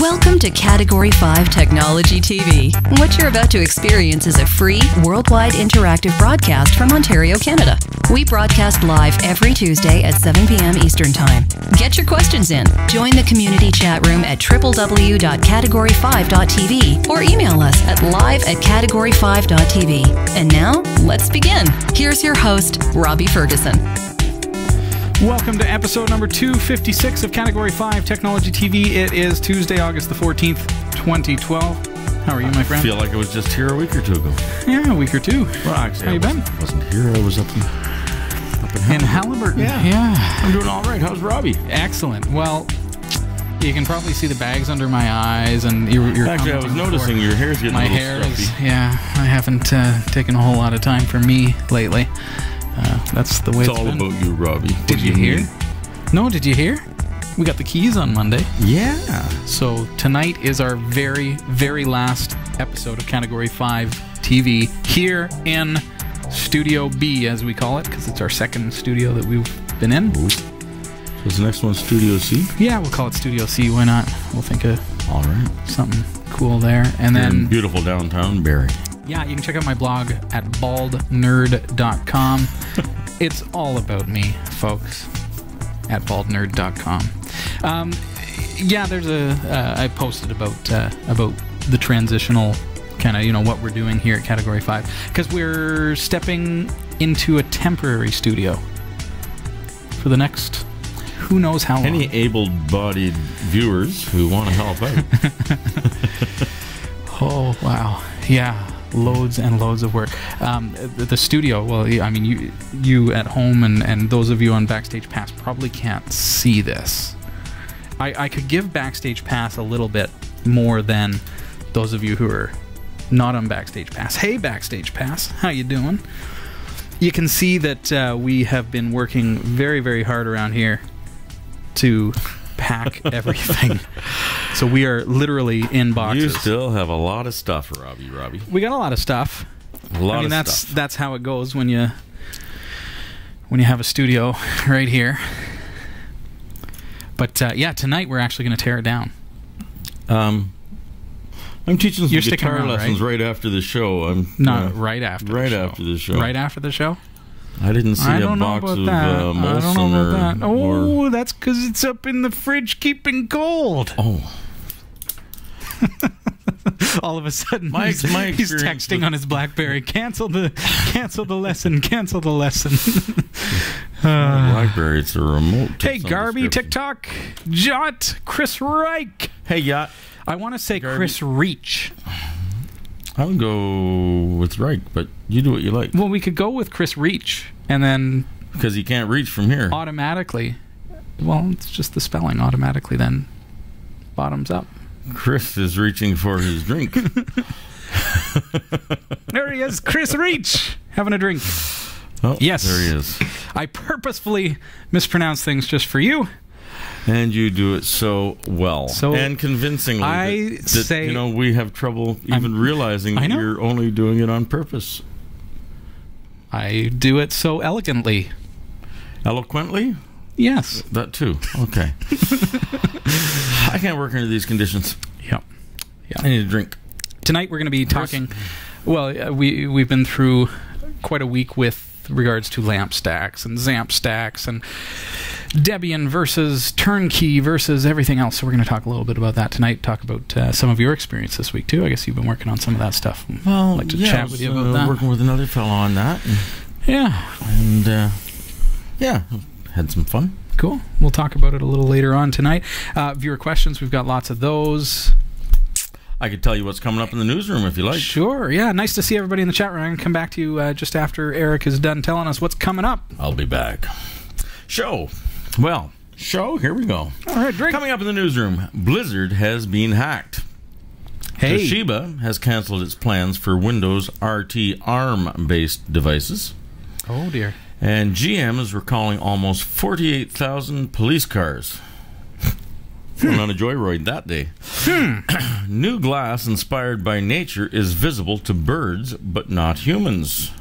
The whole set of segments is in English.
Welcome to Category 5 Technology TV. What you're about to experience is a free, worldwide interactive broadcast from Ontario, Canada. We broadcast live every Tuesday at 7 p.m. Eastern Time. Get your questions in. Join the community chat room at www.category5.tv or email us at live at category5.tv. And now, let's begin. Here's your host, Robbie Ferguson. Welcome to episode number 256 of Category 5 Technology TV. It is Tuesday, August the 14th, 2012. How are you, my friend? I friend? feel like I was just here a week or two ago. Yeah, a week or two. Well, actually, How I you been? wasn't, wasn't here. I was up in, up in In Haliburton. Yeah. Yeah. I'm doing all right. How's Robbie? Excellent. Well, you can probably see the bags under my eyes, and you're, you're Actually, I was noticing before. your hair's getting My a little hair stuffy. is, yeah, I haven't uh, taken a whole lot of time for me lately. Uh, that's the way It's it's all been. about you, Robbie. What Did do you hear? mean? No, did you hear? We got the keys on Monday. Yeah. So tonight is our very, very last episode of Category 5 TV here in Studio B, as we call it, because it's our second studio that we've been in. So is the next one Studio C? Yeah, we'll call it Studio C. Why not? We'll think of All right. something cool there. And You're in then, beautiful downtown Barrie. Yeah, you can check out my blog at baldnerd.com. it's all about me, folks, at baldnerd.com. Um, yeah, there's a uh, I posted about uh, about the transitional kind of you know what we're doing here at Category Five because we're stepping into a temporary studio for the next who knows how long. Any able-bodied viewers who want to help out? Oh wow, yeah, loads and loads of work. Um, the, studio. Well, I mean, you you at home and and those of you on Backstage Pass probably can't see this. I I could give Backstage Pass a little bit more than those of you who are not on Backstage Pass. Hey, Backstage Pass, how you doing? You can see that uh, we have been working very very hard around here to pack everything. so we are literally in boxes. you still have a lot of stuff, Robbie. Robbie. we got a lot of stuff. A lot I mean, of that's stuff. that's how it goes when you when you have a studio right here. But uh, yeah, tonight we're actually going to tear it down. Um, I'm teaching some You're guitar around, lessons right? after the show. I'm Not uh, right after. right the show. after the show. Right after the show. I didn't see I a box of that. uh, Molson about that. Oh, or that's because it's up in the fridge, keeping cold. oh. All of a sudden, My- he's, my he's texting with- on his BlackBerry. Cancel the, cancel the lesson. Cancel the lesson. Uh, Blackberry, it's a remote. Hey, Garby. TikTok, Jot, Chris Reich. Hey, yacht. I want to say Garby. Chris Reach. I would go with Reich, but you do what you like Well, we could go with Chris Reach and then because you can't reach from here. automatically. Well, it's just the spelling automatically then bottoms up. Chris is reaching for his drink. There he is, Chris Reach, having a drink. Oh, Yes. there he is. I purposefully mispronounce things just for you. And you do it so well So, and convincingly. I that, that, say- you know we have trouble even I'm- realizing that you're only doing it on purpose. I do it so elegantly. Eloquently, Yes. that too. Okay. I can't work under these conditions. Yep. I need a drink. Tonight we're going to be talking. Well, uh, we we've been through quite a week with regards to lamp stacks and zamp stacks and Debian versus turnkey versus everything else. So we're going to talk a little bit about that tonight. Talk about uh, some of your experience this week too. I guess you've been working on some of that stuff. Well, I'd like to yeah, chat with you uh, about that. Working with another fellow on that, and, Yeah, and uh, yeah, had some fun. cool. We'll talk about it a little later on tonight. Uh, viewer questions. We've got lots of those. I could tell you what's coming up in the newsroom if you like. Sure. Yeah. Nice to see everybody in the chat room. I'm going to come back to you uh, just after Eric is done telling us what's coming up. I'll be back. Show. Well, show. Here we go. All right, drink. Coming up in the newsroom, Blizzard has been hacked. Hey. Toshiba has canceled its plans for Windows RT ARM-based devices, Oh dear. and GM is recalling almost 48,000 police cars. Hmm. Went on a joyride that day. Hmm. New glass inspired by nature is visible to birds, but not humans.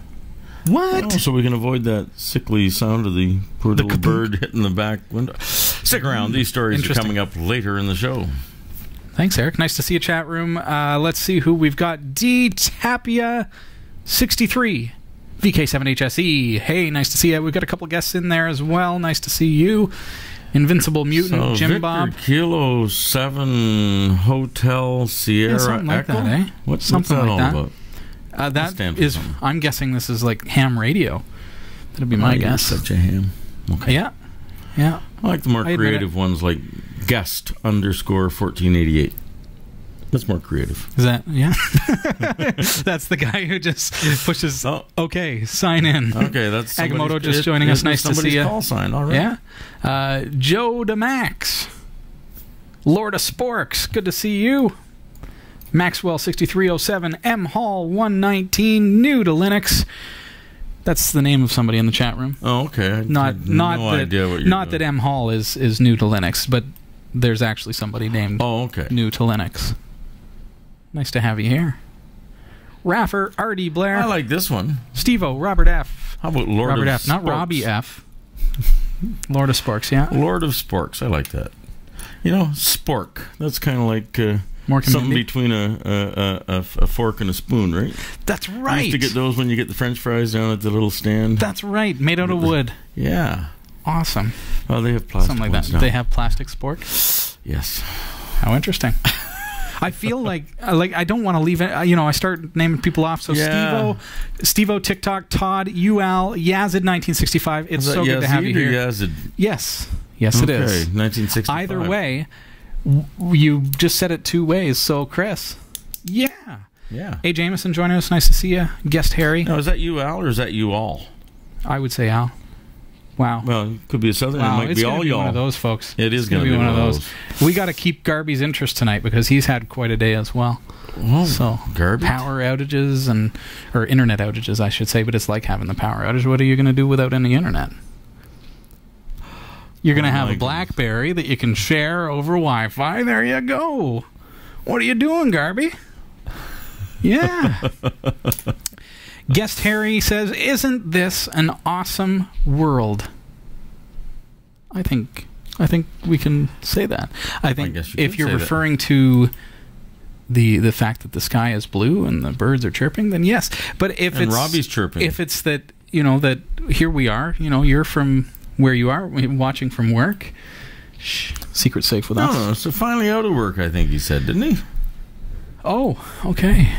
What? Oh, so we can avoid that sickly sound of the poor The little bird hitting the back window. Stick around; these stories are coming up later in the show. Thanks, Eric. Nice to see you, chat room. Uh, let's see who we've got. D Tapia, sixty-three. VK7HSE. E. Hey, nice to see you. We've got a couple guests in there as well. Nice to see you. Invincible Mutant, So Jim Victor Bob. Kilo Seven Hotel Sierra something like Echo. that, eh? What's, Something what's that like all that. about? Uh, that is, something. I'm guessing this is like ham radio. That'd be my Oh, guess. Such a ham. Okay. Yeah, yeah. I like the more creative ones, like guest underscore fourteen eighty eight. That's more creative. Is that yeah? That's the guy who just pushes. Oh. Okay, sign in. Okay, that's Agamotto just it- joining us. Nice to see ya. Call sign. All right. Yeah. Uh, Joe DeMax. Lord of Sporks. Good to see you. Maxwell 6307. M Hall 119. New to Linux. That's the name of somebody in the chat room. Oh, okay. Not not no that idea what you're not that. M Hall is is new to Linux, but there's actually somebody named Oh, okay. new to Linux. Nice to have you here. Raffer, Artie Blair, I like this one. Stevo, Robert F. How about Lord Robert F. Not Robbie F. Lord of Sporks, yeah. Lord of Sporks. I like that. You know, spork. That's kind of like uh, More something between a a, a, a fork and a spoon, right? That's right. used to get those when you get the French fries down at the little stand. That's right. Made out of wood. yeah. Awesome. Oh, they have plastic Something like that. now. They have plastic sporks. yes. How interesting. I feel like uh, like I don't want to leave it. uh, You know, I start naming people off. So Yeah. Stevo, Stevo, TikTok, Todd, UL, Yazid, 1965. It's so that good to have you here. Yazid? Yes, yes, it Okay, is. 1965. Either way, you just said it two ways. So, Chris, yeah. Yeah. Hey, Jameson, joining us. Nice to see you. Guest Harry. Now, is that you, Al, or is that you all? I would say Al. Wow. Well, it could be a southern. wow, it might it's be all be y'all. one of those folks. It is gonna gonna be be one of one of those. We got to keep Garby's interest tonight because he's had quite a day as well. Oh, So garbage. power outages and or internet outages, I should say. But it's like having the power outage. What are you going to do without any internet? You're going to Oh have a goodness. BlackBerry that you can share over Wi-Fi. There you go. What are you doing, Garby? Yeah. Guest Harry says, "Isn't this an awesome world?" I think I think we can say that. I think guess you if you're say that. referring to the the fact that the sky is blue and the birds are chirping, then yes. But if And it's Robbie's chirping. if it's that you know that here we are, you know, you're from where you are, watching from work. Shh, secret safe with no, us. no, so finally out of work, I think he said, didn't he? Oh, okay.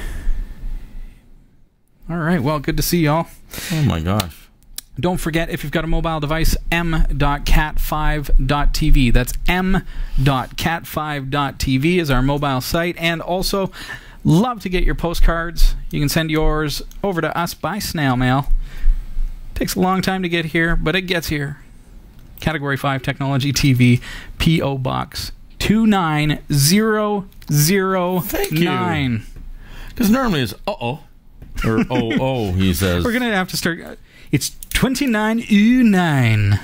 All right. Well, good to see y'all. Oh my gosh. Don't forget if you've got a mobile device, m.cat5.tv. That's m.cat5.tv is our mobile site. And also, love to get your postcards. You can send yours over to us by snail mail. Takes a long time to get here, but it gets here. Category 5 Technology TV, P.O. Box 29009. Because normally it's uh oh. Or oh oh, he says. We're gonna have to start. uh, It's twenty nine U nine.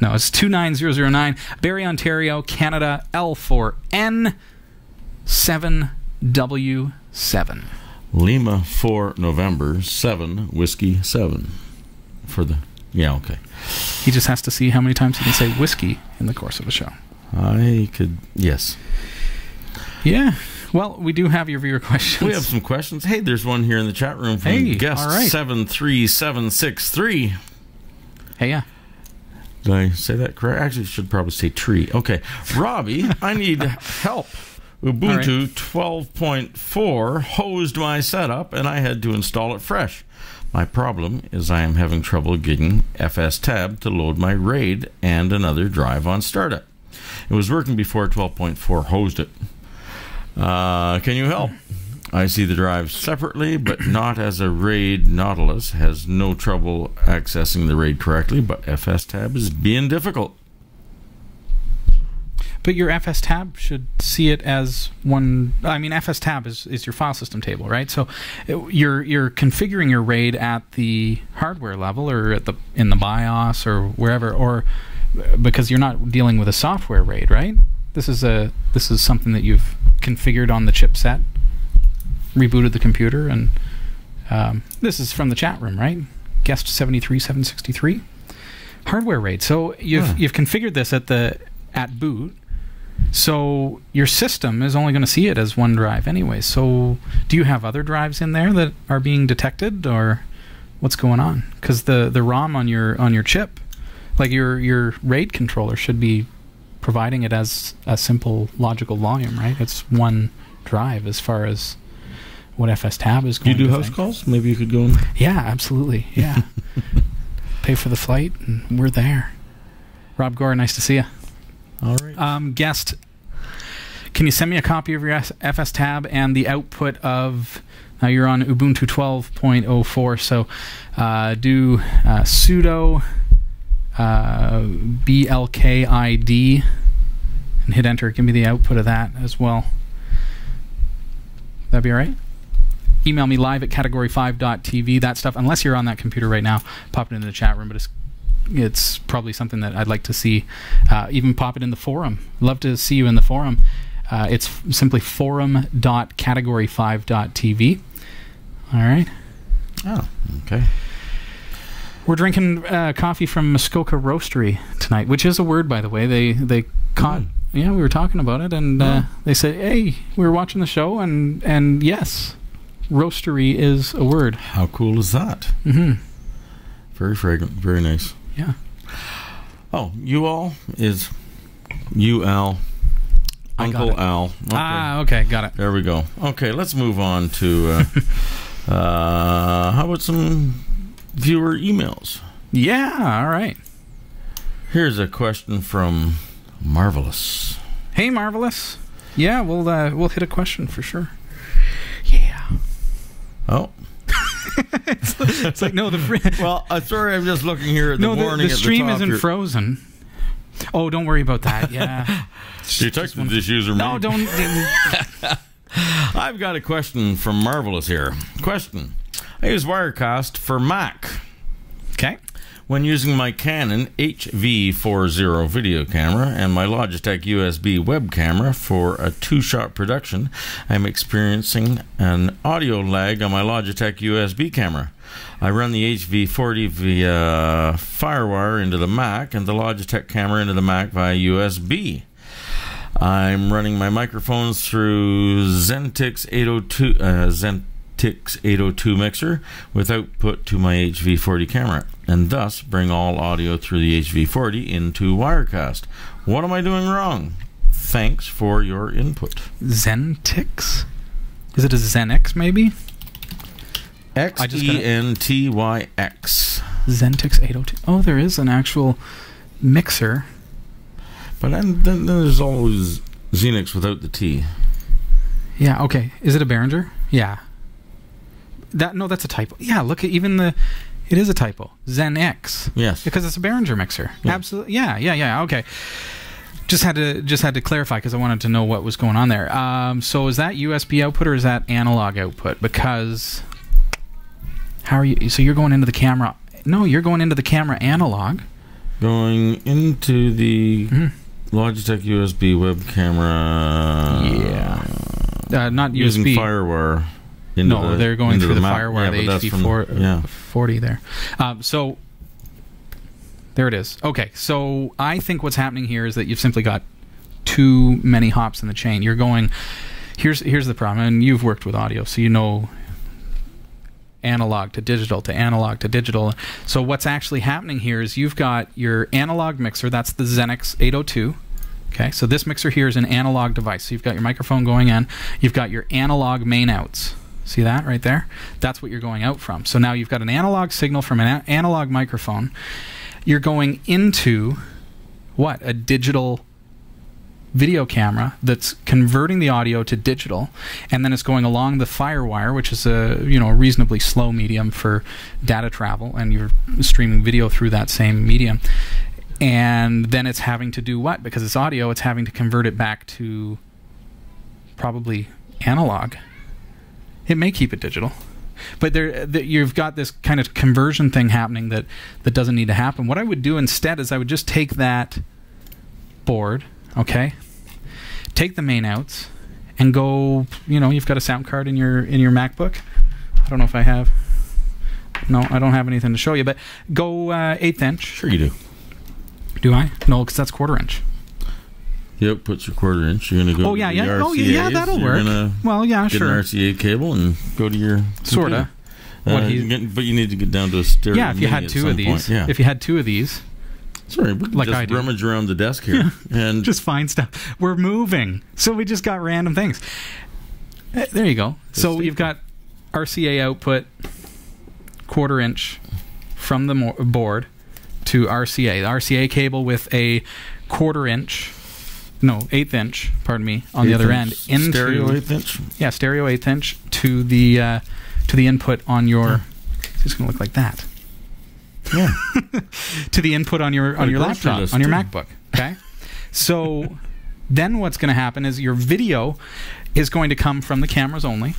No, it's two nine zero zero nine. Barrie, Ontario, Canada. L four N seven W seven. Lima 4 November 7 Whiskey 7. For the. Yeah, okay. He just has to see how many times he can say whiskey in the course of a show. I could. Yes. Yeah. Well, we do have your viewer questions. We have some questions. Hey, there's one here in the chat room from Hey, guest right. 73763. Hey, yeah. Did I say that correct? Actually, should probably say tree. Okay. Robbie, I need help. Ubuntu 12.4 hosed my setup and I had to install it fresh. My problem is I am having trouble getting FS Tab to load my RAID and another drive on startup. It was working before 12.4 hosed it. Uh, can you help? I see the drive separately, but not as a RAID. Nautilus has no trouble accessing the RAID correctly, but FS tab is being difficult. But your FS tab should see it as one. I mean, FS tab is, is your file system table, right? So it, you're you're configuring your RAID at the hardware level, or at the in the BIOS, or wherever, or uh, because you're not dealing with a software RAID, right? This is a this is something that you've configured on the chipset, rebooted the computer, and um, this is from the chat room, right? Guest seventy three seven sixty three hardware RAID. So you've Huh. you've configured this at the at boot So your system is only going to see it as one drive anyway. So do you have other drives in there that are being detected, or what's going on? Because the the ROM on your on your chip, like your your RAID controller, should be providing it as a simple logical volume, right? It's one drive as far as what FS Tab is Do going. you do house think. calls? Maybe you could go and Yeah, absolutely. Yeah. Pay for the flight, and we're there. Rob Gore, nice to see you. All right. Um, guest, can you send me a copy of your FS tab and the output of? Now you're on Ubuntu 12.04, so uh, do uh, sudo uh, blkid and hit enter. Give me the output of that as well. That'd be all right. Email me live at category5.tv. That stuff, unless you're on that computer right now, pop it into the chat room. But it's it's probably something that I'd like to see. Uh, even pop it in the forum. Love to see you in the forum. Uh, it's f- simply forum.category5.tv. All right. Oh, okay. We're drinking uh, coffee from Muskoka Roastery tonight, which is a word, by the way. They they caught. Mm. Yeah, we were talking about it, and uh, they said, "Hey, we were watching the show, and and yes, roastery is a word." How cool is that? Mm-hmm. Very fragrant. Very nice. Yeah. Oh, you all is you Al, Uncle. Al. Okay. Ah, okay, got it. There we go. Okay, let's move on to. Uh, uh, how about some viewer emails? Yeah, all right. Here's a question from Marvelous. Hey, marvelous. Yeah, we'll uh, we'll hit a question for sure. Yeah. Oh, It's like no, the fr- well, uh, sorry, I'm just looking here at the no, the, warning the at stream the top isn't here. frozen. Oh, don't worry about that. Yeah. you Detective this user. no, me. don't. I've got a question from Marvelous here. Question: I use Wirecast for Mac. Okay. When using my Canon HV40 video camera and my Logitech USB web camera for a two shot production, I'm experiencing an audio lag on my Logitech USB camera. I run the HV40 via Firewire into the Mac and the Logitech camera into the Mac via USB. I'm running my microphones through Zentix 802 uh, Zentix 802 mixer with output to my HV40 camera, and thus bring all audio through the HV40 into Wirecast. What am I doing wrong? Thanks for your input. Zentix. Is it a Zenix maybe? X E N T Y X. Zentix 802. Oh, there is an actual mixer. But then, then there's always Xenyx without the T. Yeah. Okay. Is it a Behringer? Yeah. That no, that's a typo. Yeah. Look at even the. It is a typo. Zen X. Yes. Because it's a Behringer mixer. Yeah. Absolutely. Yeah. Yeah. Yeah. Okay. Just had to just had to clarify because I wanted to know what was going on there. Um, so is that USB output or is that analog output? Because how are you? So you're going into the camera? No, you're going into the camera analog. Going into the Mhm. Logitech USB web camera. Yeah. Uh, not using USB. FireWire. No, the, they're going through the, Mac. FireWire, Yeah, the that's from- HV4, yeah. 40 there. Um, so there it is. Okay, so I think what's happening here is that you've simply got too many hops in the chain. You're going. Here's here's the problem, and you've worked with audio, so you know analog to digital to analog to digital. So what's actually happening here is you've got your analog mixer. That's the Xenyx 802. Okay, so this mixer here is an analog device. So you've got your microphone going in. You've got your analog main outs. See that right there? That's what you're going out from. So now you've got an analog signal from an analog microphone. You're going into what? A digital video camera that's converting the audio to digital and then it's going along the firewire which is a you know a reasonably slow medium for data travel and you're streaming video through that same medium and then it's having to do what because it's audio it's having to convert it back to probably analog it may keep it digital. But there that you've got this kind of conversion thing happening that that doesn't need to happen. What i would do instead is i would just take that board okay? Take the main outs and go you know you've got a sound card in your in your macbook. I don't know if i have. No i don't have anything to show you but go uh, eighth inch. Sure, you do. do i? No because that's quarter inch The output's a quarter inch. You're gonna go. Oh to yeah, yeah. Oh yeah, RCAs, that'll you're work. Well, yeah, get sure. an RCA cable and go to your Sorta. What Uh, he- you but you need to get down to a stereo. Yeah, if you had two of these, point. Yeah. if you had two of these, Sorry, we can like just I do. rummage around the desk here and just find stuff. We're moving, so we just got random things. Eh, There you go. So you've got RCA output, quarter inch from the board to RCA. The RCA cable with a quarter inch, no eighth inch, pardon me, on the other end into stereo eighth inch. yeah stereo eighth inch to the uh, to the input on your. It's gonna look like that. Yeah. to the input on your on your laptop on your. MacBook. Okay, so then what's going to happen is your video is going to come from the cameras only.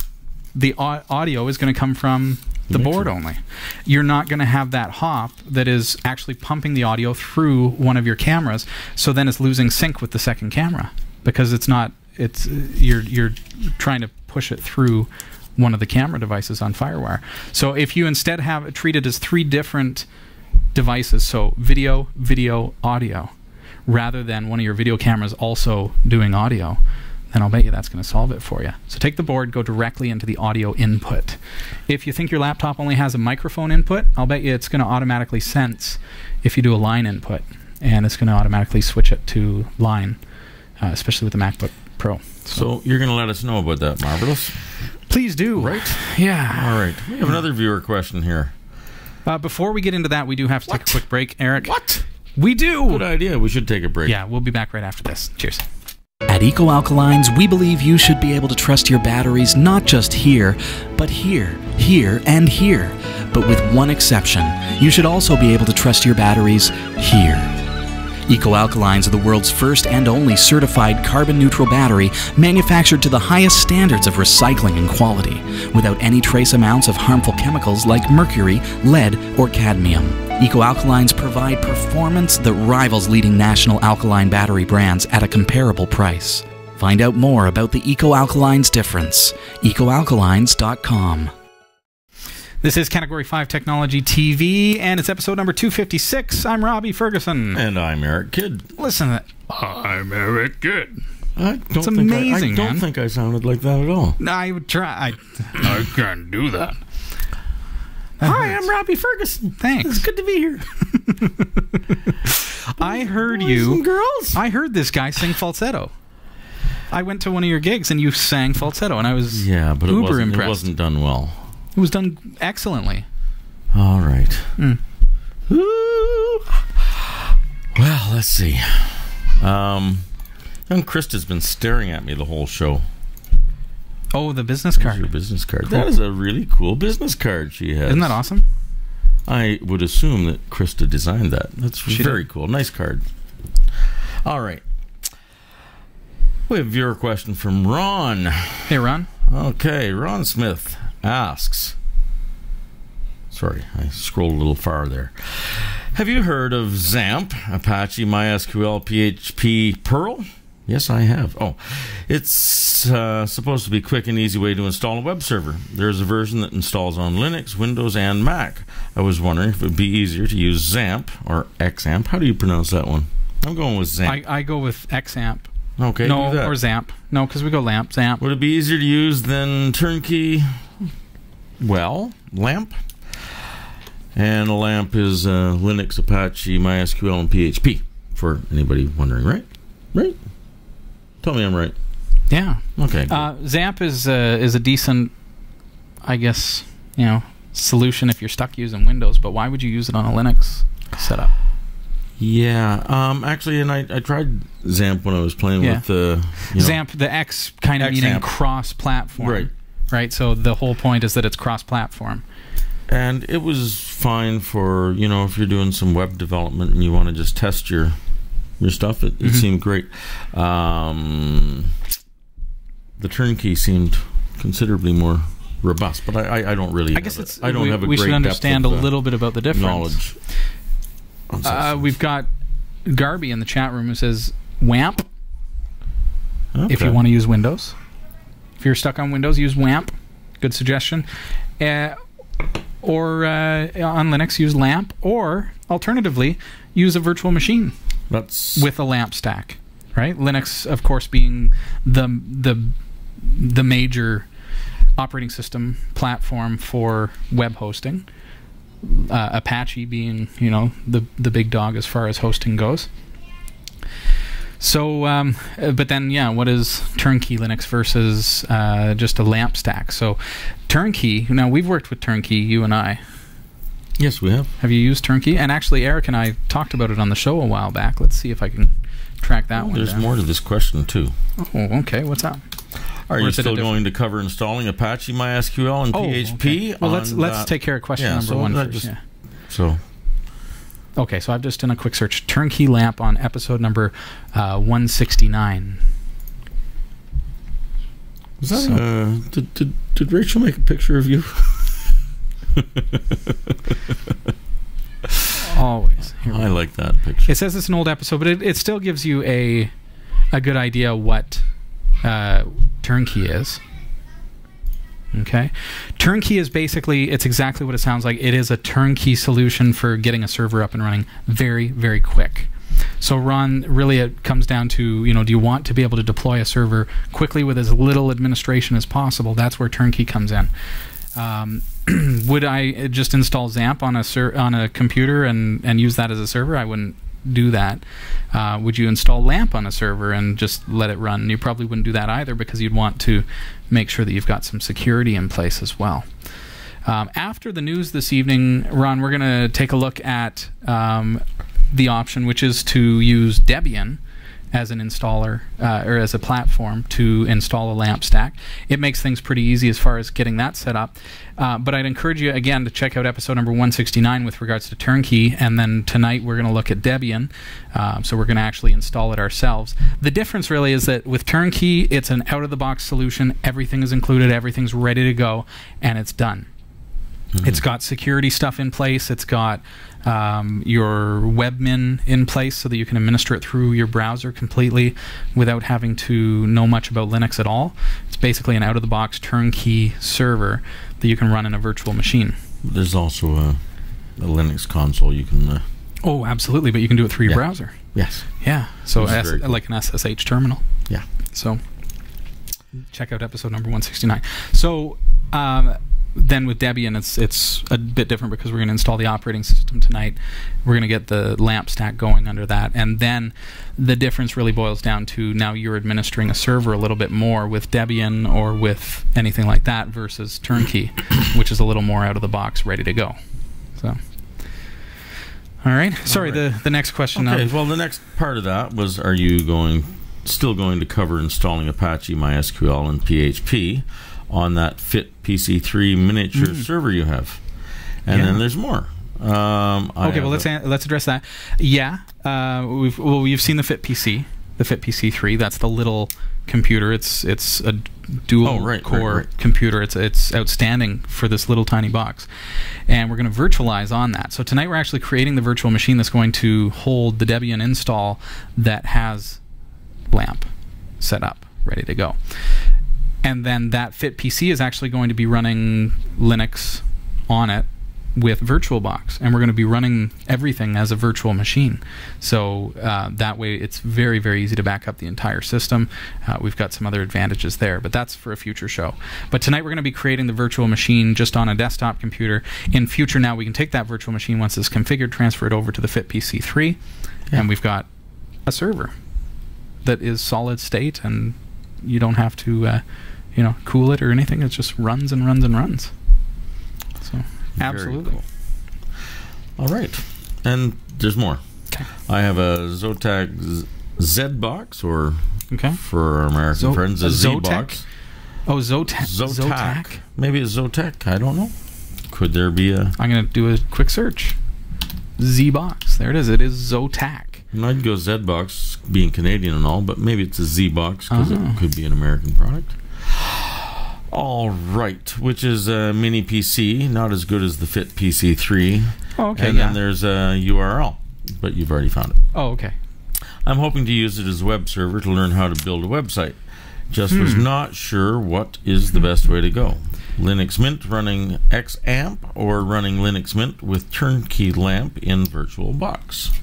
The au- audio is going to come from the board only. You're not going to have that hop that is actually pumping the audio through one of your cameras. So then it's losing sync with the second camera because it's not. It's you're you're trying to push it through one of the camera devices on FireWire. So if you instead have it treated as three different devices, so video, video, audio, rather than one of your video cameras also doing audio, then I'll bet you that's going to solve it for you. So take the board, go directly into the audio input. If you think your laptop only has a microphone input, I'll bet you it's going to automatically sense if you do a line input, and it's going to automatically switch it to line, uh, especially with the MacBook Pro. So you're going to let us know about that, marvelous. Please do. Right. Yeah. All right. We have another viewer question here. Uh, before we get into that, we do have to take a quick break, Eric. What? We do. Good idea. We should take a break. Yeah, we'll be back right after this. Cheers. At Eco Alkalines, we believe you should be able to trust your batteries not just here, but here, here, and here. But with one exception, you should also be able to trust your batteries here. Eco Alkalines are the world's first and only certified carbon neutral battery manufactured to the highest standards of recycling and quality, without any trace amounts of harmful chemicals like mercury, lead, or cadmium. Eco Alkalines provide performance that rivals leading national alkaline battery brands at a comparable price. Find out more about the Eco Alkalines difference. EcoAlkalines.com. This is Category 5 Technology TV, and it's episode number 256. I'm Robbie Ferguson. And I'm Eric Kidd. Listen to that. I'm Eric Good. I don't It's think I- amazing, I, don't man. think I sounded like that at all. I would try. I, I can't do that. Hi, I'm Robbie Ferguson. Thanks. It's good to be here. I heard Boys you. and girls. I heard this guy sing falsetto. I went to one of your gigs and you sang falsetto, and I was Yeah, but it uber wasn't, it wasn't done well. It was done excellently. All right. Mm. Ooh. Well, let's see. Um, young Krista's been staring at me the whole show. Oh, the business card. your business card. Cool. That is a really cool business card she has. Isn't that awesome? I would assume that Krista designed that. That's She very did. cool. Nice card. All right. We have a viewer question from Ron. Hey, Ron. Okay, Ron Smith asks. Sorry, I scrolled a little far there. Have you heard of XAMPP, Apache MySQL PHP Perl? Yes, I have. Oh, it's uh, supposed to be a quick and easy way to install a web server. There's a version that installs on Linux, Windows, and Mac. I was wondering if it would be easier to use XAMPP or XAMPP. How do you pronounce that one? I'm going with XAMPP. I, I go with XAMP. okay, no, or Zamp. No, because we go Lamp. Zamp. Would it be easier to use than Turnkey? Well, LAMP. And a LAMP is uh, Linux, Apache, MySQL, and PHP. For anybody wondering, right? Right? Tell me I'm right. Yeah. Okay. Uh, Zamp is uh, is a decent, I guess, you know, solution if you're stuck using Windows. But why would you use it on a Linux setup? yeah. Um. Actually, and I, I tried XAMPP when I was playing Yeah. with the you know, Zamp, the X kind of meaning cross-platform. Right. Right. So the whole point is that it's cross-platform. and it was fine for you know if you're doing some web development and you want to just test your your stuff it, it Mhm. seemed great um, the turnkey seemed considerably more robust but i i, I don't really I guess it's. it. i don't we, have a we should understand a little bit about the difference. knowledge Uh, we've got Garby in the chat room who says WAMP if you want to use Windows. If you're stuck on Windows, use WAMP. Good suggestion. Uh, or uh, on Linux, use LAMP. Or alternatively, use a virtual machine that's with a LAMP stack. right? Linux, of course, being the the the major operating system platform for web hosting. Uh, Apache being, you know, the the big dog as far as hosting goes. So, um, uh, but then, yeah, what is turnkey Linux versus uh, just a LAMP stack? So, turnkey. Now, we've worked with turnkey, you and I. Yes, we have. Have you used turnkey? And actually, Eric and I talked about it on the show a while back. Let's see if I can track that one. There's down. more to this question too. Oh, okay. What's up? Are Or you is it a still going to cover installing Apache MySQL and Oh, PHP? okay. Well, let's let's that? take care of question yeah, number so one first. just- yeah. So Okay, so I've just done a quick search. Turnkey lamp on episode number uh, 169. Was that, So- uh, did, did did Rachel make a picture of you? Always. Here I like that picture. It says it's an old episode, but it, it still gives you a a good idea what uh, turnkey is. Okay, turnkey is basically it's exactly what it sounds like. It is a turnkey solution for getting a server up and running very very quick. So Ron, really it comes down to you know do you want to be able to deploy a server quickly with as little administration as possible? That's where turnkey comes in. Um, would I just install XAMPP on a ser- on a computer and and use that as a server? I wouldn't do that. Uh, would you install LAMP on a server and just let it run? You probably wouldn't do that either because you'd want to make sure that you've got some security in place as well. Um, after the news this evening, Ron, we're going to take a look at um, the option, which is to use Debian as an installer uh, or as a platform to install a LAMP stack. It makes things pretty easy as far as getting that set up. Uh, but I'd encourage you again to check out episode number 169 with regards to Turnkey, and then tonight we're going to look at Debian. Um, so we're going to actually install it ourselves. The difference really is that with Turnkey, it's an out-of-the-box solution. Everything is included. Everything's ready to go, and it's done. It's got security stuff in place. It's got um, your webmin in place so that you can administer it through your browser completely without having to know much about Linux at all. It's basically an out of the box turnkey server that you can run in a virtual machine. There's also a, a Linux console you can. Uh, Oh, absolutely, but you can do it through your Yeah. browser. yes. Yeah, so S- cool. like an SSH terminal. Yeah. So check out episode number 169. So um, then with Debian, it's it's a bit different because we're going to install the operating system tonight. We're going to get the LAMP stack going under that, and then the difference really boils down to now you're administering a server a little bit more with Debian or with anything like that versus Turnkey, which is a little more out of the box, ready to go. So. All right. Sorry. All right. The the next question. Okay. now. Well, the next part of that was: Are you going still going to cover installing Apache MySQL and PHP on that Fit PC3 miniature server you have? And Mm. Yeah. then there's more. Um, Okay, well let's a- let's address that. Yeah, uh, we've well you've seen the Fit PC, the Fit PC three. That's the little computer. It's it's a dual Oh, right, right, core right. computer. It's it's outstanding for this little tiny box, and we're going to virtualize on that. So tonight we're actually creating the virtual machine that's going to hold the Debian install that has LAMP set up, ready to go. And then that Fit PC is actually going to be running Linux on it with VirtualBox, and we're going to be running everything as a virtual machine. So uh, that way, it's very, very easy to back up the entire system. Uh, we've got some other advantages there, but that's for a future show. But tonight, we're going to be creating the virtual machine just on a desktop computer. In future, now we can take that virtual machine once it's configured, transfer it over to the Fit PC 3, and we've got a server that is solid state, and you don't have to, uh, you know, cool it or anything. It just runs and runs and runs. So. Very Absolutely. cool. All right. And there's more. Okay. I have a Zotac Z- Z box, or Okay. for our American Zo- friends, a a Z Zotac? box. Oh, Zotac. Zotac. Maybe it's Zotac. I don't know. Could there be a. I'm going to do a quick search. Z box. There it is. It is Zotac. And I'd go Z box, being Canadian and all, but maybe it's a Z box because Oh. it ah. could be an American product. All right, which is a mini PC, not as good as the Fit PC 3. Oh, okay. and yeah. then there's a URL, but you've already found it. oh, okay. I'm hoping to use it as a web server to learn how to build a website. Just was Hmm. not sure what is the best way to go. Linux Mint running XAMPP or running Linux Mint with turnkey LAMP in VirtualBox.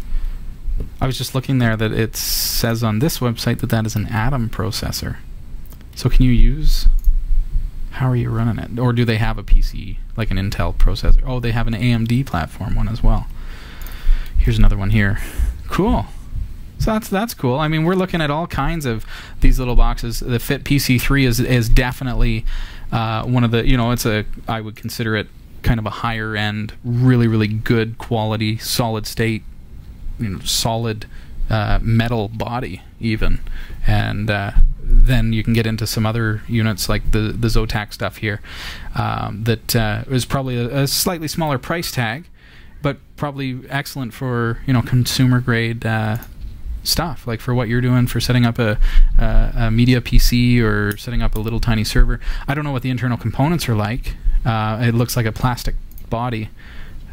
I was just looking there that it says on this website that that is an Atom processor. So can you use? How are you running it? Or do they have a PC like an Intel processor? Oh, they have an AMD platform one as well. Here's another one here. Cool. So that's that's cool. I mean, we're looking at all kinds of these little boxes. The Fit PC3 is is definitely uh, one of the you know it's a I would consider it kind of a higher end, really really good quality, solid state, you know, solid uh, metal body even, and uh, then you can get into some other units like the the Zotac stuff here um, that uh, is probably a, a slightly smaller price tag but probably excellent for you know consumer grade uh, stuff like for what you're doing for setting up a, a, a, media PC or setting up a little tiny server. I don't know what the internal components are like. Uh, it looks like a plastic body.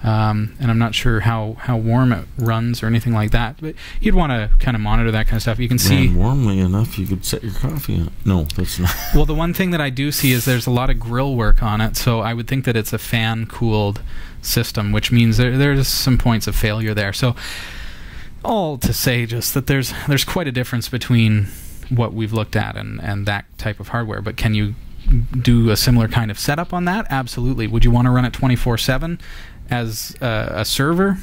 Um, and I'm not sure how, how warm it runs or anything like that. But you'd want to kind of monitor that kind of stuff. You can see Ran warmly enough, you could set your coffee. No, that's not. well, the one thing that I do see is there's a lot of grill work on it, so I would think that it's a fan cooled system, which means there, there's some points of failure there. So all to say just that there's there's quite a difference between what we've looked at and, and that type of hardware. But can you do a similar kind of setup on that? Absolutely. Would you want to run it 24 7 as a, a server?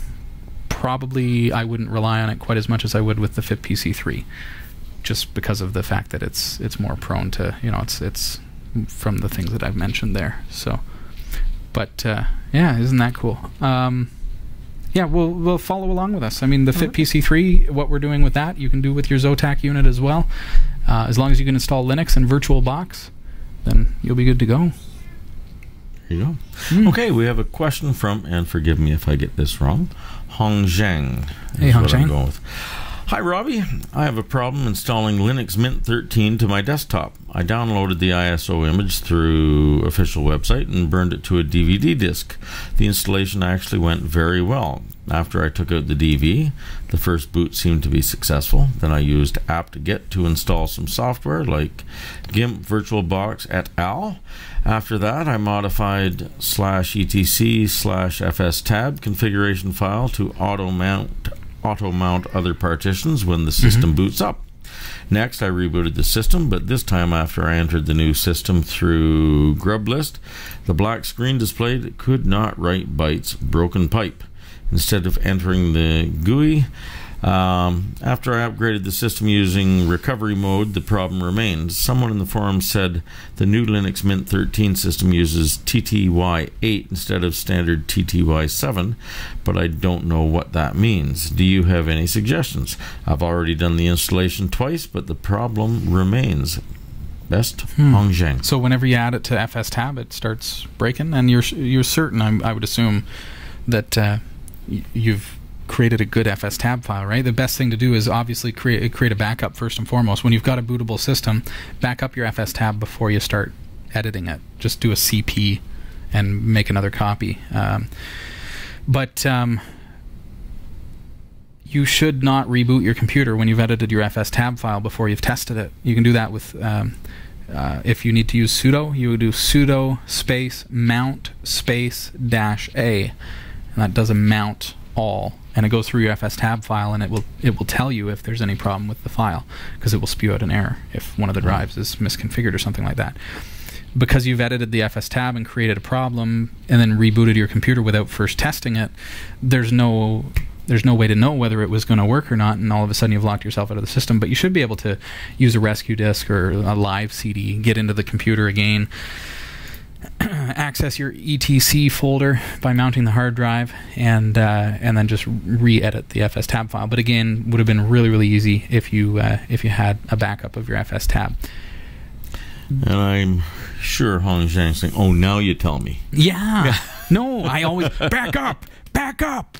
Probably I wouldn't rely on it quite as much as I would with the Fit PC3, just because of the fact that it's it's more prone to you know it's it's from the things that I've mentioned there. So, but uh, yeah, isn't that cool? Um, yeah, we'll we'll follow along with us. I mean, the Fit PC3, what we're doing with that, you can do with your Zotac unit as well. Uh, as long as you can install Linux and VirtualBox, then you'll be good to go. There you go. Mm. Okay, we have a question from, and forgive me if I get this wrong, Hong Zhang. Hey, Hong Zhang. Hi, Robbie. I have a problem installing Linux Mint 13 to my desktop. I downloaded the ISO image through official website and burned it to a DVD disk. The installation actually went very well. After I took out the DV, the first boot seemed to be successful. Then I used apt-get to install some software like GIMP VirtualBox et al. After that, I modified slash etc slash fstab configuration file to auto mount auto mount other partitions when the system mm-hmm. boots up. Next, I rebooted the system, but this time after I entered the new system through GrubList, the black screen displayed could not write bytes broken pipe. Instead of entering the GUI, um, after I upgraded the system using recovery mode, the problem remained. Someone in the forum said the new Linux Mint 13 system uses TTY 8 instead of standard TTY 7, but I don't know what that means. Do you have any suggestions? I've already done the installation twice, but the problem remains. Best hmm. Hong Zhang. So whenever you add it to FSTab, it starts breaking, and you're you're certain. I'm, i would assume that uh, you've created a good FSTab file, right? The best thing to do is obviously create create a backup first and foremost. When you've got a bootable system, back up your FSTab before you start editing it. Just do a CP and make another copy. Um, but um, you should not reboot your computer when you've edited your FSTab file before you've tested it. You can do that with. Um, uh, if you need to use sudo, you would do sudo space mount space dash a, and that does a mount all and it goes through your FSTab file and it will it will tell you if there's any problem with the file because it will spew out an error if one of the drives is misconfigured or something like that. Because you've edited the FSTab and created a problem and then rebooted your computer without first testing it, there's no there's no way to know whether it was going to work or not, and all of a sudden you've locked yourself out of the system. But you should be able to use a rescue disk or a live CD, get into the computer again, access your etc folder by mounting the hard drive and uh, and then just re-edit the fs tab file. But again, would have been really really easy if you uh, if you had a backup of your fs tab. And I'm sure Hong Zhang saying, "Oh, now you tell me." Yeah. no, I always back up, back up.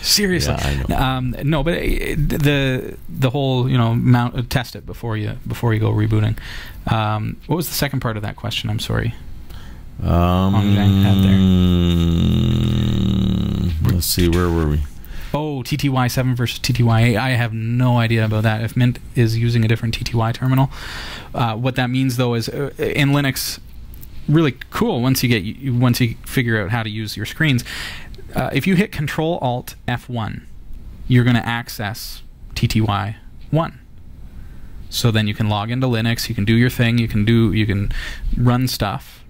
Seriously, yeah, um, no, but uh, the the whole you know mount uh, test it before you before you go rebooting. Um, what was the second part of that question? I'm sorry. Um, let's see, where were we? Oh, TTY 7 versus TTY 8. I have no idea about that. If Mint is using a different TTY terminal, uh, what that means though is uh, in Linux, really cool. Once you get once you figure out how to use your screens, uh, if you hit Control Alt F1, you're going to access TTY one. So then you can log into Linux, you can do your thing, you can do you can run stuff,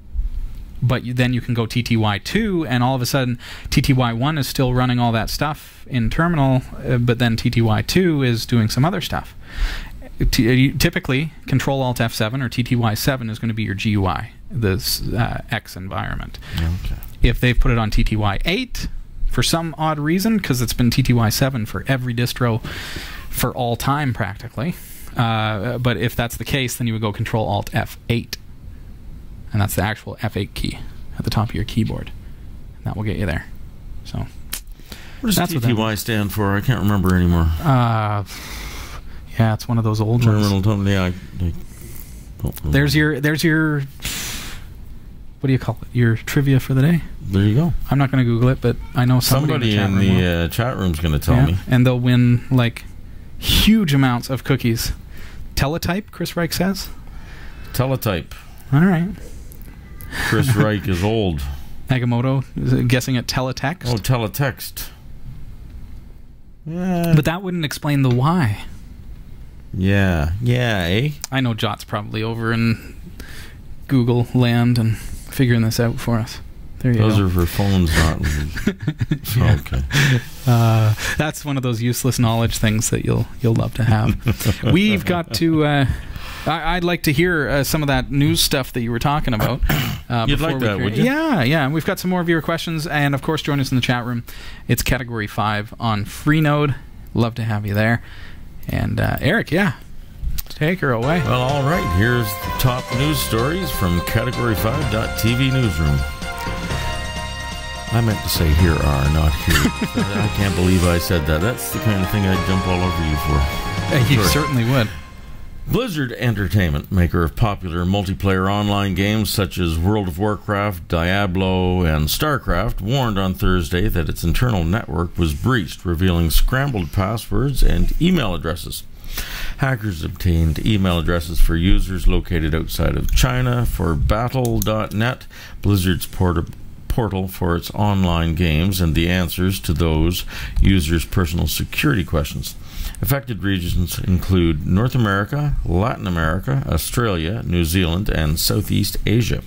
but you, then you can go TTY2, and all of a sudden TTY1 is still running all that stuff in terminal, uh, but then TTY2 is doing some other stuff. T- uh, typically, Control Alt F7 or TTY7 is going to be your GUI, this uh, X environment. Okay. If they've put it on TTY8 for some odd reason, because it's been TTY7 for every distro for all time practically. Uh, but if that's the case, then you would go Control Alt F8, and that's the actual F8 key at the top of your keyboard. And that will get you there. So, What does That's what that TTY stand for? I can't remember anymore. uh, yeah, it's one of those old ones. Terminal tone. Yeah, I, I. There's your there's your what do you call it? Your trivia for the day. There you go. I'm not going to Google it, but I know somebody, Somebody in in the chat room will. the uh, chat room's going to tell Yeah, me. and they'll win like huge amounts of cookies. Teletype, Chris Reich says. Teletype. All right. Chris Reich is old. Agamotto guessing at teletext. Oh, teletext. Yeah. but that wouldn't explain the why. yeah. Yeah. Eh. I know Jot's probably over in Google land and figuring this out for us. There you Those go. are for phones, not. Yeah. Okay. Uh, that's one of those useless knowledge things that you'll you'll love to have. We've got to. Uh, I, I'd like to hear uh, some of that news stuff that you were talking about. Uh, You'd like that, would you? Yeah, yeah. We've got some more of your questions, and of course, join us in the chat room. It's Category Five on Freenode. Love to have you there. And uh, Eric, yeah, take her away. Well, all right. Here's the top news stories from Category5.tv newsroom. I meant to say here are, not here. I can't believe I said that. That's the kind of thing I'd jump all over you for. Uh, you Sure. certainly would. Blizzard Entertainment, maker of popular multiplayer online games such as World of Warcraft, Diablo, and StarCraft, warned on Thursday that its internal network was breached, revealing scrambled passwords and email addresses. Hackers obtained email addresses for users located outside of China for Battle.net, Blizzard's port- portal for its online games, and the answers to those users' personal security questions. Affected regions include North America, Latin America, Australia, New Zealand, and Southeast Asia.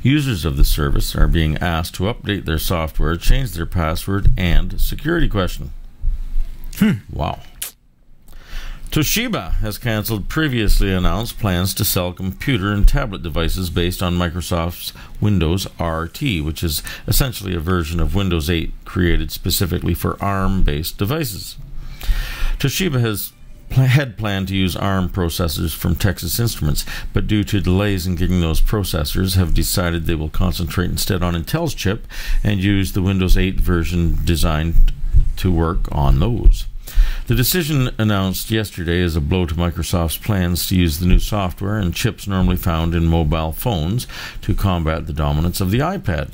Users of the service are being asked to update their software, change their password, and security question. Hmm. Wow. Toshiba has canceled previously announced plans to sell computer and tablet devices based on Microsoft's Windows RT, which is essentially a version of Windows 8 created specifically for ARM based devices. Toshiba has had planned to use ARM processors from Texas Instruments, but due to delays in getting those processors, have decided they will concentrate instead on Intel's chip and use the Windows 8 version designed to work on those. The decision announced yesterday is a blow to Microsoft's plans to use the new software and chips normally found in mobile phones to combat the dominance of the iPad.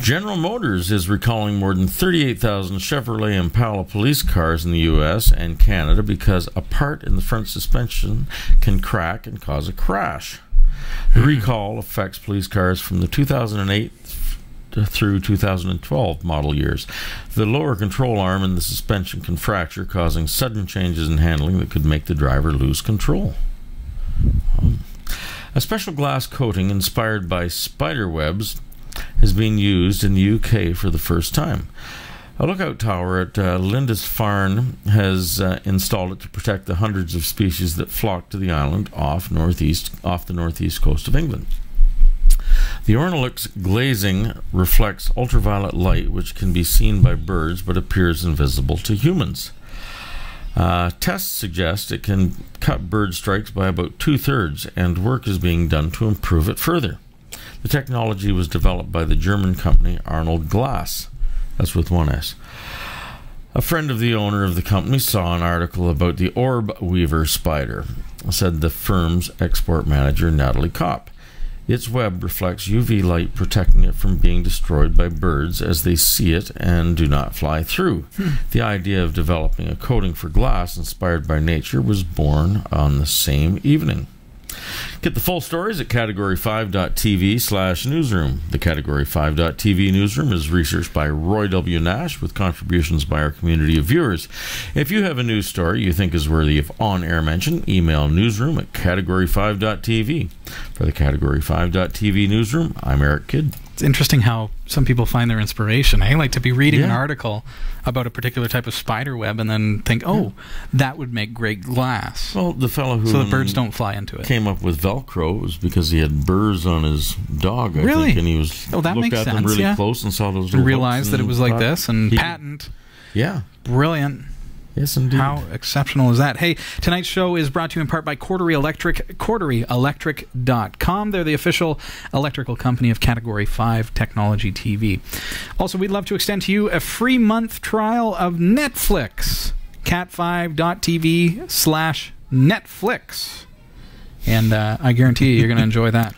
General Motors is recalling more than 38,000 Chevrolet Impala police cars in the US and Canada because a part in the front suspension can crack and cause a crash. The recall affects police cars from the 2008 through 2012 model years. The lower control arm in the suspension can fracture, causing sudden changes in handling that could make the driver lose control. A special glass coating inspired by spider webs is being used in the UK for the first time. A lookout tower at uh, Lindisfarne has uh, installed it to protect the hundreds of species that flock to the island off northeast off the northeast coast of England. The Ornolux glazing reflects ultraviolet light, which can be seen by birds but appears invisible to humans. Uh, tests suggest it can cut bird strikes by about two thirds, and work is being done to improve it further. The technology was developed by the German company Arnold Glas. That's with one S. A friend of the owner of the company saw an article about the orb weaver spider, said the firm's export manager Natalie Kopp. Its web reflects UV light, protecting it from being destroyed by birds as they see it and do not fly through. Hmm. The idea of developing a coating for glass inspired by nature was born on the same evening. Get the full stories at category5.tv slash newsroom. The category5.tv newsroom is researched by Roy W. Nash with contributions by our community of viewers. If you have a news story you think is worthy of on air mention, email newsroom at category5.tv. For the category5.tv newsroom, I'm Eric Kidd. It's interesting how some people find their inspiration. I like to be reading an article about a particular type of spider web and then think, oh, that would make great glass. Well, the fellow who so the birds don't fly into it. came up with Velcro was because he had burrs on his dog, I Really? think, and he was Oh, that looked makes at them really yeah. close and saw those realized that it was like this and he- patent. Yeah. Brilliant. Yes, indeed. How exceptional is that? Hey, tonight's show is brought to you in part by Cordery Electric, corderyelectric.com. They're the official electrical company of Category 5 Technology TV. Also, we'd love to extend to you a free month trial of Netflix, cat5.tv slash Netflix. And uh, I guarantee you, you're going to enjoy that.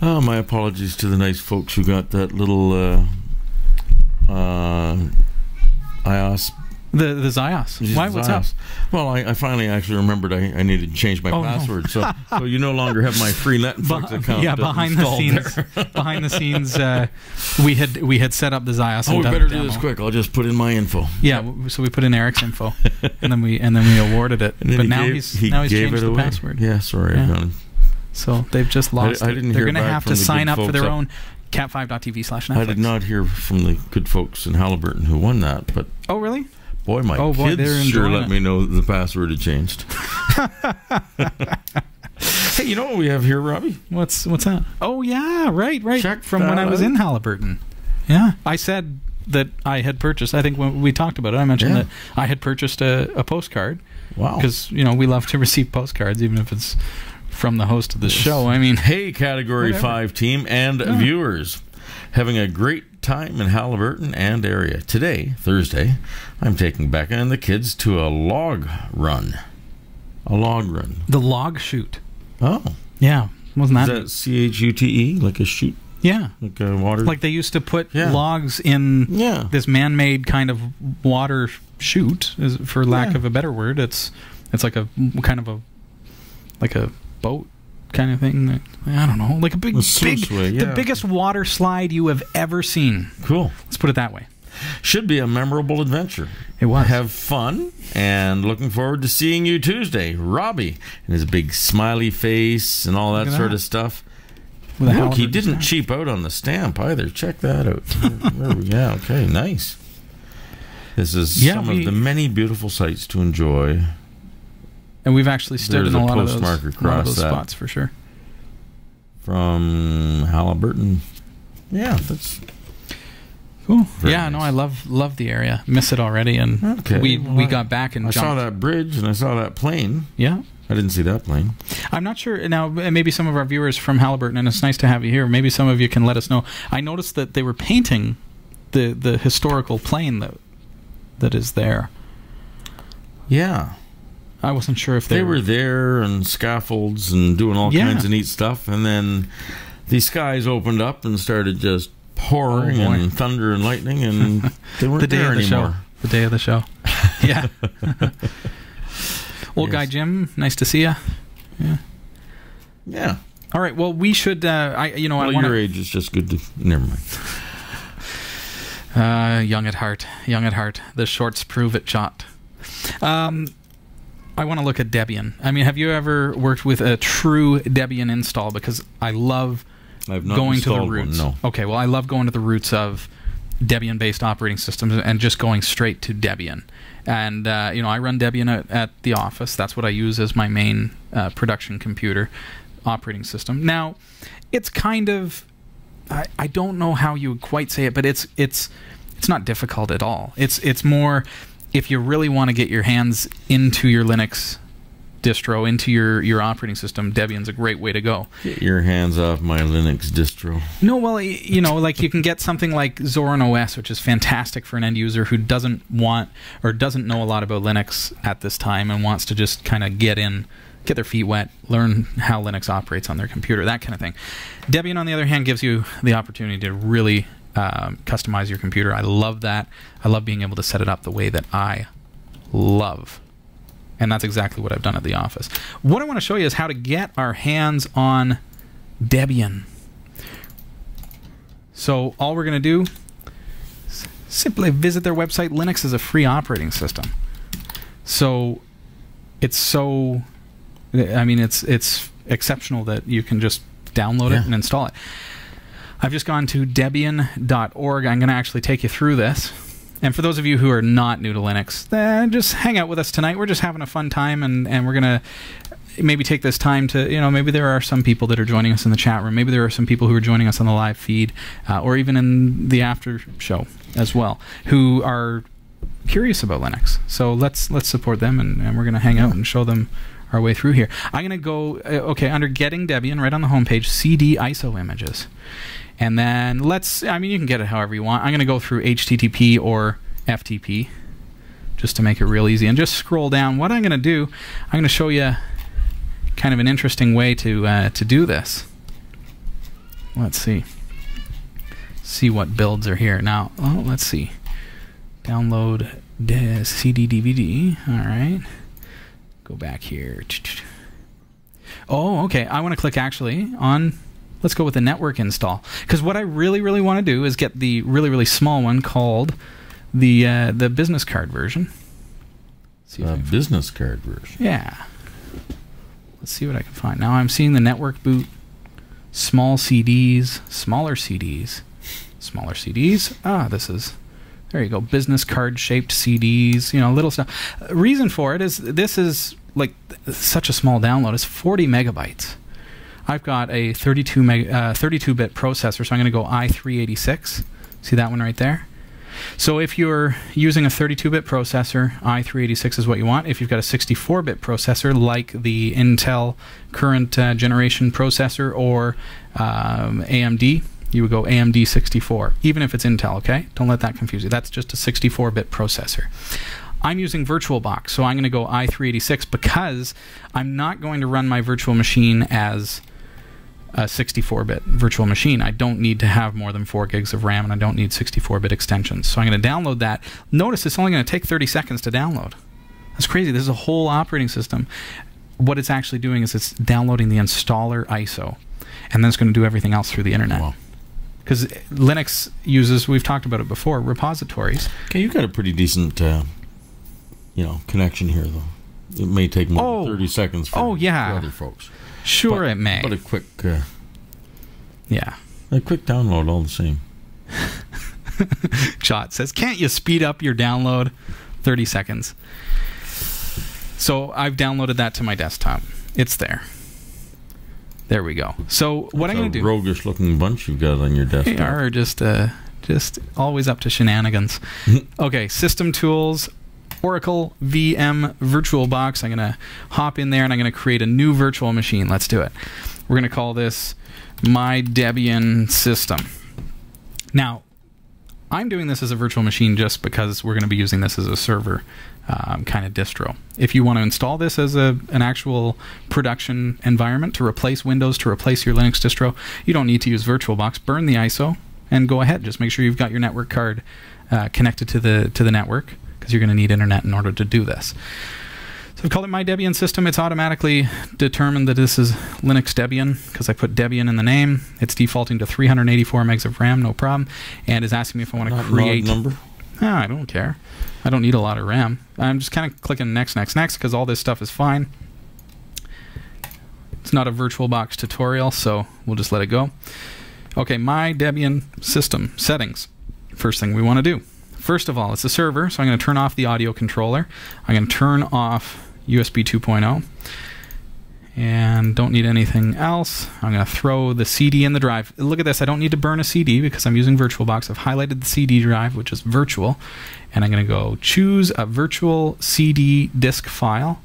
Oh, my apologies to the nice folks who got that little uh, uh, iOS. The the Zios. Why? What's up? Zios. Well, I, I finally actually remembered I, I needed to change my Oh, no. password, so so you no longer have my free Netflix Beh- account. yeah, behind the scenes, behind the scenes, uh, we had we had set up the Zios. Oh, we better do this quick. I'll just put in my info. Yeah, so we put in Eric's info, and then we and then we awarded it. But he now gave, he's he now he's gave changed the away. password. Yeah, sorry. Yeah. So they've just lost. I it. didn't They're going to have to sign up for their up- own cat5.tv slash Netflix. I did not hear from the good folks in Haliburton who won that, but Oh, really? Boy, my Oh, boy, they're kids sure enjoying let it. me know that the password had changed. hey, you know what we have here, Robbie? What's what's that? Oh, yeah, right, right. Check From when that I was in Haliburton. Yeah, I said that I had purchased. I think when we talked about it, I mentioned Yeah. that I had purchased a, a postcard Wow. because you know we love to receive postcards, even if it's from the host of the show. I mean, Hey, Category Whatever. 5 team and Yeah. viewers. Having a great time in Haliburton and area. Today, Thursday, I'm taking Becca and the kids to a log run. A log run. the log shoot. Oh. Yeah, wasn't Is that? that C H U T E? Like a shoot? yeah, Like a water? like they used to put Yeah. logs in yeah. this man-made kind of water chute, for lack Yeah. of a better word. It's it's like a kind of a like a boat kind of thing. That, I don't know, like a big, A big, sluiceway, the biggest water slide you have ever seen. Cool. Let's put it that way. Should be a memorable adventure. It was. Have fun and looking forward to seeing you Tuesday. Robbie and his big smiley face and all that, sort that. of stuff. With Look, he didn't stamp. cheap out on the stamp either. Check that out. Yeah, okay, nice. This is Yeah, some we- of the many beautiful sights to enjoy. And we've actually stood There's in a a lot of those, postmark a lot of those that. spots for sure. from Haliburton. Yeah, that's Cool. Very yeah, no, nice. I love love the area. Miss it already, and Okay, we well, we got back and I jumped. saw that bridge and I saw that plane. Yeah, I didn't see that plane. I'm not sure now. Maybe some of our viewers from Haliburton, and it's nice to have you here. Maybe some of you can let us know. I noticed that they were painting the the historical plane that that is there. Yeah, I wasn't sure if they they, were there and scaffolds and doing all Yeah. kinds of neat stuff, and then the skies opened up and started just pouring Oh, and thunder and lightning, and they weren't the there the anymore. show. The day of the show. yeah. Old Yes. guy Jim, nice to see you. Yeah. Yeah, All right. Well, we should. Uh, I you know well, I want your age is just good to. Never mind. Uh, young at heart, young at heart. The shorts prove it, shot. Um, I want to look at Debian. I mean, have you ever worked with a true Debian install? Because I love going to the installed one, roots. no. Okay, well, I love going to the roots of Debian-based operating systems and just going straight to Debian. And uh, you know, I run Debian at, at the office. That's what I use as my main uh, production computer operating system. Now, it's kind of I, I don't know how you would quite say it, but it's it's it's not difficult at all. It's it's more if you really want to get your hands into your Linux distro, into your your operating system, Debian's a great way to go. Get your hands off my Linux distro. No, well, you know, like you can get something like Zorin OS, which is fantastic for an end user who doesn't want or doesn't know a lot about Linux at this time and wants to just kind of get in, get their feet wet, learn how Linux operates on their computer, that kind of thing. Debian, on the other hand, gives you the opportunity to really um, customize your computer. I love that. I love being able to set it up the way that I love And that's exactly what I've done at the office. What I want to show you is how to get our hands on Debian. So all we're going to do is simply visit their website. Linux is a free operating system. So it's so I mean it's it's exceptional that you can just download Yeah. it and install it. I've just gone to debian.org. I'm going to actually take you through this. And for those of you who are not new to Linux, eh, just hang out with us tonight. We're just having a fun time, and, and we're going to maybe take this time to, you know, maybe there are some people that are joining us in the chat room. Maybe there are some people who are joining us on the live feed, uh, or even in the after show as well, who are curious about Linux. So let's let's support them, and, and we're going to hang out and show them our way through here. I'm going to go uh, okay under Getting Debian right on the homepage, CD ISO images, and then let's. I mean, you can get it however you want. I'm going to go through HTTP or FTP just to make it real easy, and just scroll down. What I'm going to do, I'm going to show you kind of an interesting way to uh, to do this. Let's see. See what builds are here now. Let's see. Download CD DVD. All right. Go back here. Oh, okay. I want to click actually on. Let's go with the network install because what I really, really want to do is get the really, really small one called the uh, the business card version. See if I A can- business card version. yeah. Let's see what I can find. Now I'm seeing the network boot, small CDs, smaller CDs, smaller CDs. Ah, this is. There you go. Business card shaped CDs, you know, little stuff. Uh, Reason for it is this is like such a small download. It's 40 megabytes. I've got a 32 meg, uh, 32-bit processor, so I'm going to go i386. See that one right there? So if you're using a 32-bit processor, i386 is what you want. If you've got a 64-bit processor, like the Intel current uh, generation processor or um, AMD, you would go AMD 64, even if it's Intel. Okay, don't let that confuse you. That's just a 64-bit processor. I'm using VirtualBox, so I'm going to go i386 because I'm not going to run my virtual machine as a 64-bit virtual machine. I don't need to have more than 4 gigs of RAM and I don't need 64-bit extensions. So I'm going to download that. Notice it's only going to take 30 seconds to download. That's crazy. This is a whole operating system. What it's actually doing is it's downloading the installer ISO and then it's going to do everything else through the internet. Wow. Because Linux uses, we've talked about it before, repositories. Okay, you've got a pretty decent, uh, you know, connection here, though. It may take more Oh. than 30 seconds for, Oh, yeah. for other folks. Sure, But- it may. But a quick, uh, yeah. a quick download all the same. Shot says, "Can't you speed up your download? 30 seconds." So I've downloaded that to my desktop. It's there. There we go. So what I'm going to do? roguish looking bunch you've got on your They desktop. are just uh, just always up to shenanigans. okay, system tools, Oracle VM VirtualBox. I'm going to hop in there and I'm going to create a new virtual machine. Let's do it. We're going to call this my Debian system. Now, I'm doing this as a virtual machine just because we're going to be using this as a server um, kind of distro. If you want to install this as a, an actual production environment to replace Windows, to replace your Linux distro, you don't need to use VirtualBox. Burn the ISO and go ahead. Just make sure you've got your network card uh, connected to the to the network because you're going to need internet in order to do this. So I've called it my Debian system. It's automatically determined that this is Linux Debian because I put Debian in the name. It's defaulting to 384 megs of RAM, no problem, and is asking me if I want to create. number. No, I don't care. I don't need a lot of RAM. I'm just kind of clicking next, next, next because all this stuff is fine. It's not a VirtualBox tutorial, so we'll just let it go. Okay, my Debian system settings. First thing we want to do. First of all, it's a server, so I'm going to turn off the audio controller. I'm going to turn off USB 2.0 and don't need anything else. I'm going to throw the CD in the drive. Look at this. I don't need to burn a CD because I'm using VirtualBox. I've highlighted the CD drive, which is virtual, and I'm going to go choose a virtual CD disk file.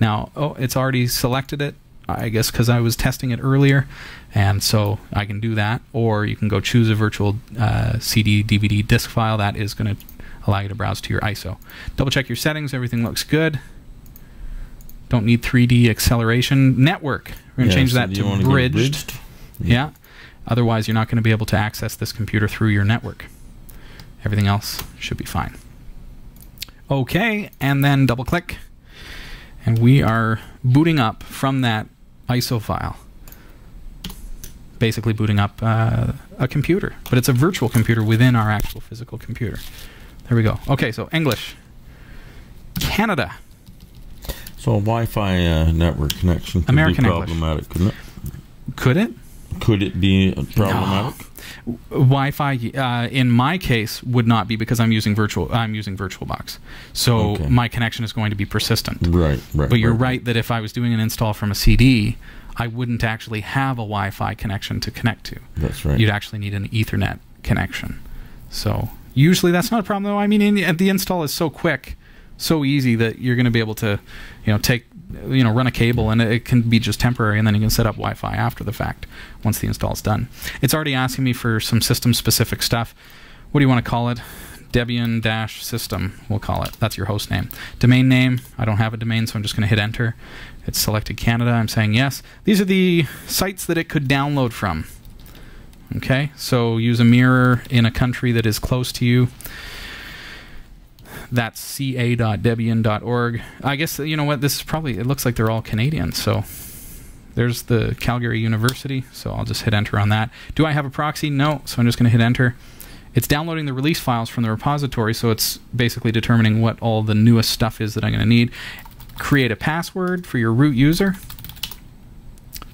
Now, oh, it's already selected it, I guess because I was testing it earlier, and so I can do that. Or you can go choose a virtual uh, CD DVD disk file. That is going to allow you to browse to your ISO. Double check your settings. Everything looks good. Don't need 3D acceleration. Network. We're going to Yeah, change so that to go bridged. Yeah. Otherwise, you're not going to be able to access this computer through your network. Everything else should be fine. Okay, and then double click. And we are booting up from that ISO file. Basically, booting up uh, a computer, but it's a virtual computer within our actual physical computer. There we go. Okay, so English. Canada. So a Wi-Fi uh, network connection could American be English. problematic, couldn't it? Could it? Could it be problematic? Wi-Fi, uh, in my case, would not be because I'm using virtual. I'm using VirtualBox, so Okay. my connection is going to be persistent. Right, right. But you're right that if I was doing an install from a CD, I wouldn't actually have a Wi-Fi connection to connect to. That's right. You'd actually need an Ethernet connection. So usually that's not a problem, though. I mean, in, the install is so quick, so easy that you're going to be able to, you know, take, you know, run a cable, and it can be just temporary, and then you can set up Wi-Fi after the fact once the install is done. It's already asking me for some system-specific stuff. What do you want to call it? Debian dash system, we'll call it. That's your host name. Domain name, I don't have a domain, so I'm just going to hit enter. It's selected Canada. I'm saying yes. These are the sites that it could download from. Okay, so use a mirror in a country that is close to you. That's ca.debian.org. I guess, you know what, this is probably, it looks like they're all Canadian, so there's the Calgary University, so I'll just hit enter on that. Do I have a proxy? No, so I'm just going to hit enter. It's downloading the release files from the repository, so it's basically determining what all the newest stuff is that I'm going to need. Create a password for your root user.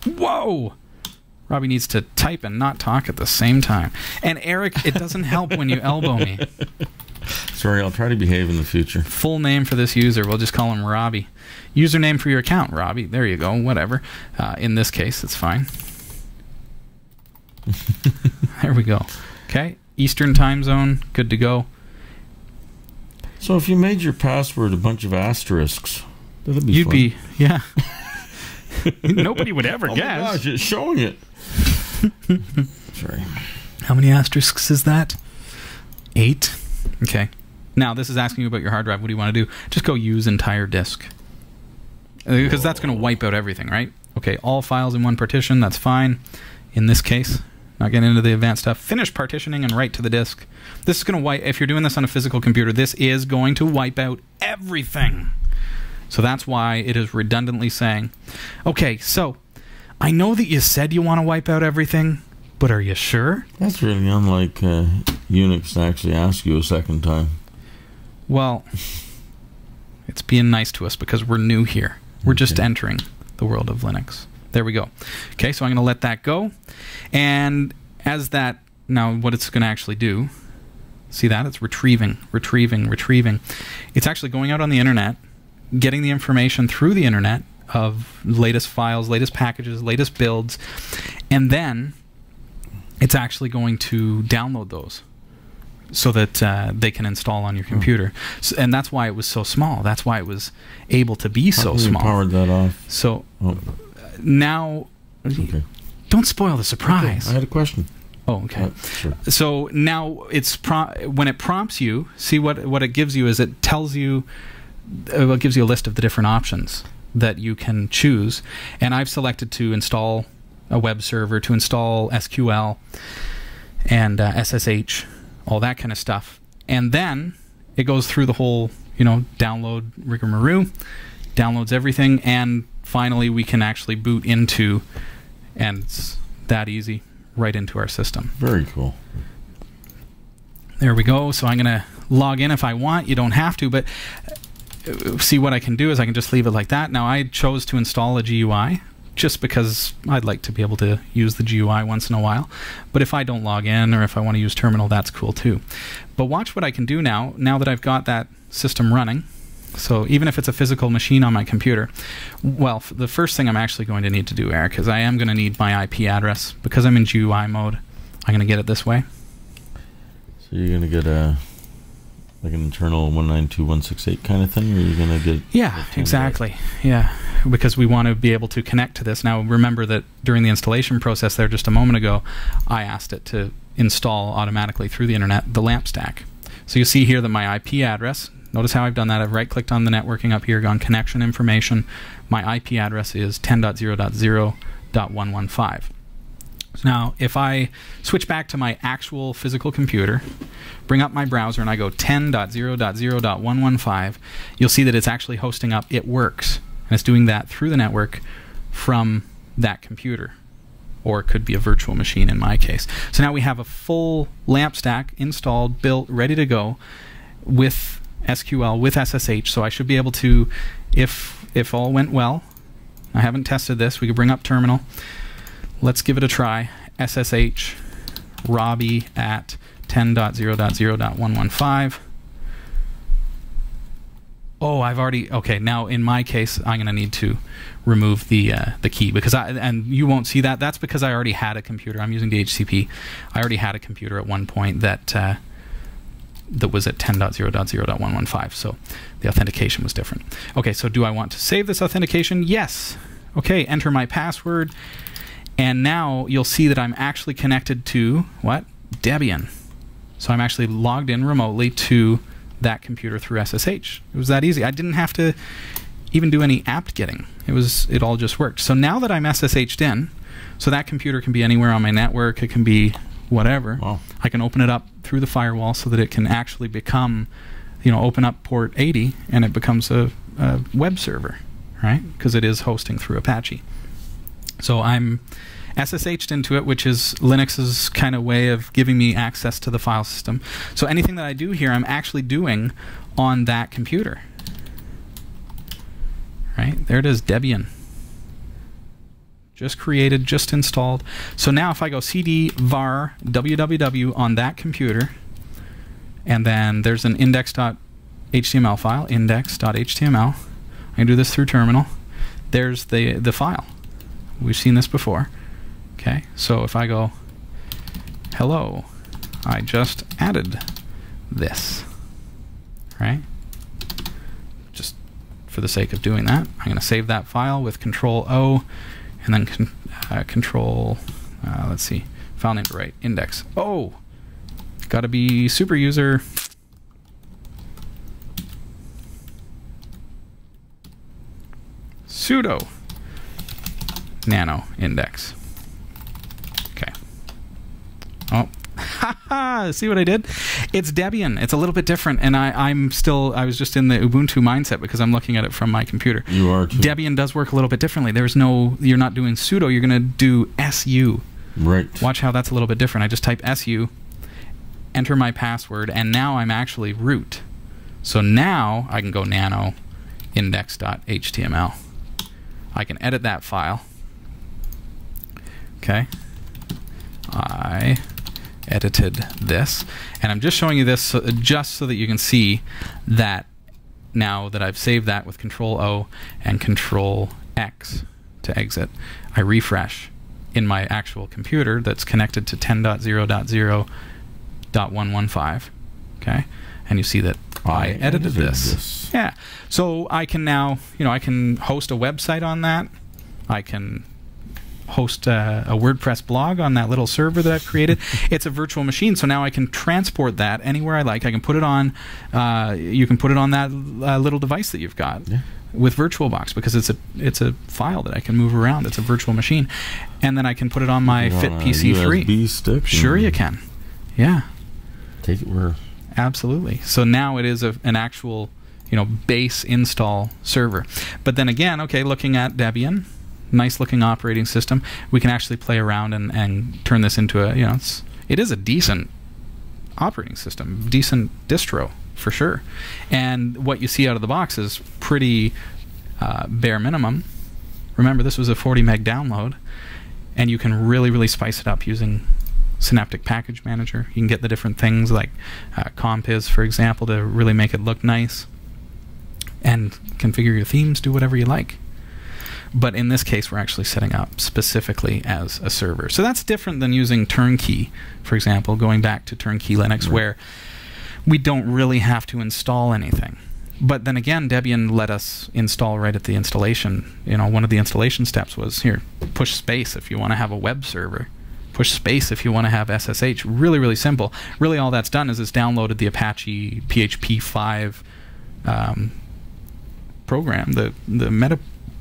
Whoa! Robbie needs to type and not talk at the same time. And Eric, it doesn't help when you elbow me. Sorry, I'll try to behave in the future. Full name for this user, we'll just call him Robbie. Username for your account, Robbie. There you go, whatever. Uh, in this case, it's fine. there we go. Okay, Eastern time zone, good to go. So if you made your password a bunch of asterisks, that'd be You'd fun. be, yeah. Nobody would ever Oh my guess. gosh, it's showing it. Sorry. How many asterisks is that? Eight. Okay. Now this is asking you about your hard drive. What do you want to do? Just go use entire disk. Uh, because that's going to wipe out everything, right? Okay, all files in one partition. That's fine. In this case, not getting into the advanced stuff. Finish partitioning and write to the disk. This is going to wipe. If you're doing this on a physical computer, this is going to wipe out everything. So that's why it is redundantly saying, okay, so I know that you said you want to wipe out everything, but are you sure? That's really unlike uh, Unix to actually ask you a second time. Well, it's being nice to us because we're new here. We're just entering the world of Linux. There we go. Okay, so I'm going to let that go. And as that, now what it's going to actually do, see that? It's retrieving, retrieving, retrieving. It's actually going out on the internet, getting the information through the internet of latest files, latest packages, latest builds, and then it's actually going to download those so that uh, they can install on your computer. So, and that's why it was so small. That's why it was able to be so How you small. powered that off. So Oh, now, okay. don't spoil the surprise. I had a question. oh, okay. Uh, sure. So now it's pro- when it prompts you. See what what it gives you is it tells you, uh, it gives you a list of the different options that you can choose. And I've selected to install a web server, to install SQL and uh, SSH, all that kind of stuff. And then it goes through the whole, you know, download rigmarole, downloads everything, and finally we can actually boot into, and it's that easy, right into our system. Very cool. There we go. So I'm going to log in if I want. You don't have to, but uh, see what I can do is I can just leave it like that. Now I chose to install a GUI just because I'd like to be able to use the GUI once in a while. But if I don't log in or if I want to use terminal, that's cool too. But watch what I can do now, now that I've got that system running. So even if it's a physical machine on my computer, well, the first thing I'm actually going to need to do, Eric, is I am going to need my IP address because I'm in GUI mode. I'm going to get it this way. So you're gonna get a like an internal one nine two one six eight kind of thing, or you're gonna get Yeah, exactly. Yeah, because we want to be able to connect to this. Now, remember that during the installation process there just a moment ago, I asked it to install automatically through the internet the LAMP stack. So you see here that my IP address, notice how I've done that. I've right clicked on the networking up here, gone connection information. My IP address is 10.0.0.115. Now, if I switch back to my actual physical computer, bring up my browser, and I go 10.0.0.115, you'll see that it's actually hosting up It Works. and it's doing that through the network from that computer or it could be a virtual machine in my case. So now we have a full LAMP stack installed, built, ready to go with SQL, with SSH. So I should be able to, if if all went well, I haven't tested this, we could bring up terminal. Let's give it a try. SSH Robbie at 10.0.0.115. Oh, I've already okay. Now in my case, I'm going to need to remove the uh, the key because I and you won't see that. That's because I already had a computer. I'm using DHCP. I already had a computer at one point that uh, that was at 10.0.0.115. So the authentication was different. Okay, so do I want to save this authentication? Yes. Okay, enter my password, and now you'll see that I'm actually connected to what Debian. So I'm actually logged in remotely to that computer through SSH. It was that easy. I didn't have to even do any apt getting. It was it all just worked. So now that I'm SSH'd in, so that computer can be anywhere on my network. It can be whatever. Wow. I can open it up through the firewall so that it can actually become, you know, open up port 80 and it becomes a, a web server, right? Because it is hosting through Apache. So I'm SSH'd into it, which is Linux's kind of way of giving me access to the file system. So anything that I do here, I'm actually doing on that computer. Right? There it is, Debian. Just created, just installed. So now if I go cd var www on that computer, and then there's an index.html file, index.html. I can do this through terminal. There's the, the file. We've seen this before. Okay, so if I go, hello, I just added this, right? Just for the sake of doing that, I'm going to save that file with Control O, and then con uh, Control, uh, let's see, file name right, index. Oh, got to be super user. sudo nano index. Okay. Oh, Haha, see what I did? It's Debian. It's a little bit different, and I, I'm still. I was just in the Ubuntu mindset because I'm looking at it from my computer. You are too. Debian does work a little bit differently. There's no. You're not doing sudo. You're going to do su. Right. Watch how that's a little bit different. I just type su, enter my password, and now I'm actually root. So now I can go nano index.html. I can edit that file. Okay. I edited this. And I'm just showing you this so, just so that you can see that now that I've saved that with Control O and Control X to exit, I refresh in my actual computer that's connected to 10.0.0.115. Okay? And you see that I, edited, this. this. Yeah. So I can now, you know, I can host a website on that. I can host a, a, WordPress blog on that little server that I've created. it's a virtual machine, so now I can transport that anywhere I like. I can put it on. Uh, you can put it on that uh, little device that you've got. Yeah. With VirtualBox because it's a it's a file that I can move around. It's a virtual machine, and then I can put it on my Fit PC three. USB stick. Sure, you can. Yeah, Take it where. absolutely. So now it is a, an actual you know base install server. But then again, okay, looking at Debian, nice looking operating system, we can actually play around and, and turn this into a you know it's it is a decent operating system, decent distro for sure. And what you see out of the box is pretty uh, bare minimum. Remember, this was a 40 meg download, and you can really, really spice it up using Synaptic Package Manager. You can get the different things like uh, Compiz, for example, to really make it look nice, and configure your themes, do whatever you like. But in this case, we're actually setting up specifically as a server. So that's different than using Turnkey, for example, going back to Turnkey Linux, Right. where we don't really have to install anything. But then again, Debian let us install right at the installation. You know, one of the installation steps was here, push space if you want to have a web server. Push space if you want to have SSH. Really, really simple. Really, all that's done is it's downloaded the Apache PHP 5 um, program, the, the meta,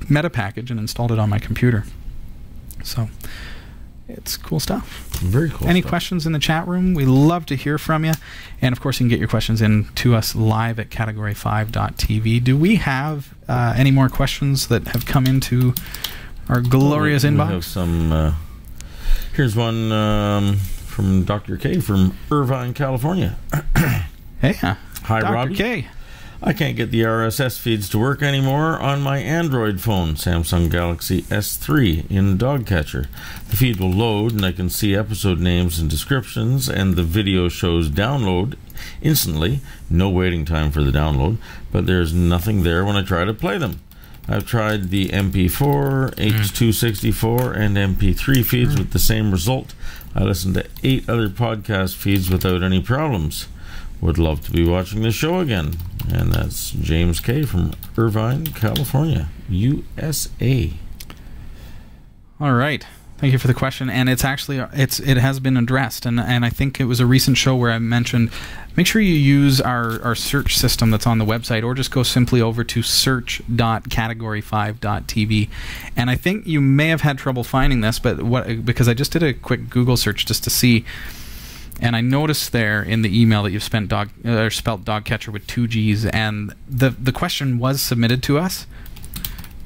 meta package, and installed it on my computer. So, it's cool stuff. Very cool. Any stuff. questions in the chat room? We love to hear from you. And of course, you can get your questions in to us live at category5.tv. Do we have uh, any more questions that have come into our glorious we, we inbox? have some. Uh, here's one um, from Dr. K from Irvine, California. Hey, Hi, Dr. Robbie. K. I can't get the RSS feeds to work anymore on my Android phone, Samsung Galaxy S3, in Dogcatcher. The feed will load, and I can see episode names and descriptions, and the video shows download instantly. No waiting time for the download, but there's nothing there when I try to play them. I've tried the MP4, H264, and MP3 feeds with the same result. I listened to eight other podcast feeds without any problems. Would love to be watching the show again. And that's James K. from Irvine, California, USA. All right. Thank you for the question, and it's actually it's it has been addressed, and and I think it was a recent show where I mentioned make sure you use our our search system that's on the website, or just go simply over to search.category5.tv, and I think you may have had trouble finding this, but what because I just did a quick Google search just to see, and I noticed there in the email that you've spent dog uh, or spelt dog catcher with two G's, and the the question was submitted to us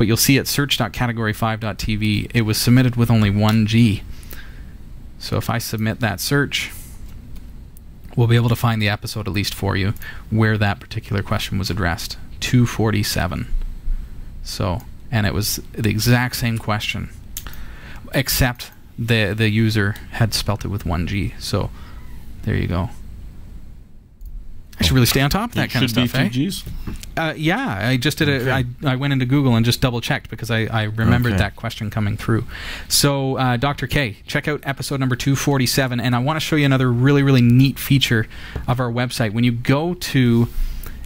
but you'll see at search.category5.tv it was submitted with only one G. So if I submit that search, we'll be able to find the episode at least for you where that particular question was addressed. 247. So, and it was the exact same question, except the the user had spelt it with one G. So, there you go. I should really stay on top of that It kind of should stuff, be eh? two Gs. Uh, yeah, I just did it. Okay. I, I went into Google and just double checked because I, I remembered Okay. that question coming through. So, uh, Dr. K, check out episode number 247. And I want to show you another really, really neat feature of our website. When you go to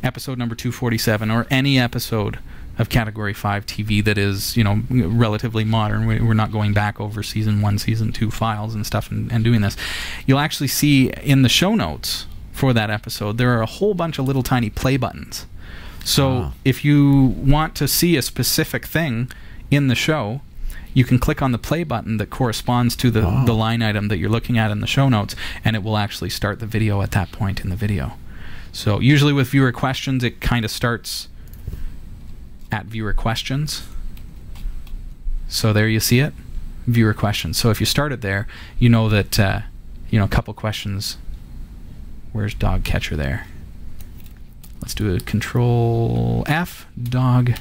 episode number 247 or any episode of Category 5 TV that is, you know, relatively modern, we- we're not going back over season one, season two files and stuff and, and doing this, you'll actually see in the show notes for that episode, there are a whole bunch of little tiny play buttons. So Ah. if you want to see a specific thing in the show, you can click on the play button that corresponds to the, Ah. the line item that you're looking at in the show notes, and it will actually start the video at that point in the video. So usually with viewer questions, it kind of starts at viewer questions. So there you see it, viewer questions. So if you started there, you know that uh, you know a couple questions. Where's dog catcher there? Let's do a control F, dog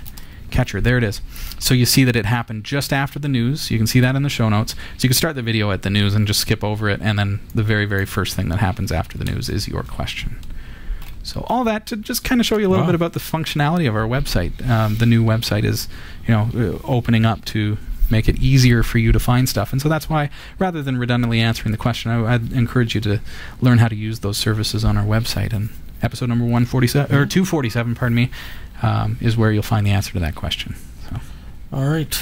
catcher. There it is. So you see that it happened just after the news. You can see that in the show notes. So you can start the video at the news and just skip over it, and then the very, very first thing that happens after the news is your question. So all that to just kind of show you a little Wow. bit about the functionality of our website. Um, the new website is, you know, uh, opening up to make it easier for you to find stuff, and so that's why, rather than redundantly answering the question, I, I'd encourage you to learn how to use those services on our website. And episode number one forty seven or two forty seven, pardon me, um, is where you'll find the answer to that question. So All right.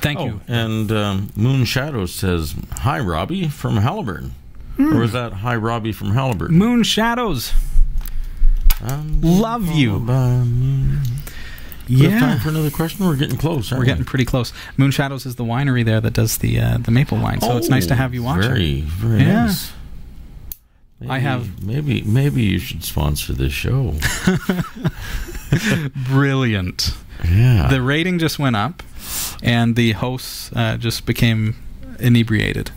thank oh, you. And um, Moon Shadow says, Hi, Robbie from Haliburton. Hmm. Or is that Hi, Robbie from Haliburton? Moon Shadows. Love you. We have time for another question. We're getting close. Aren't We're getting pretty close. Moon Shadows is the winery there that does the uh, the maple wine, so it's nice to Oh, have you watch it. Very, very Yeah. nice. Maybe, I have- maybe maybe you should sponsor this show. Brilliant. yeah. The rating just went up, and the hosts uh, just became inebriated.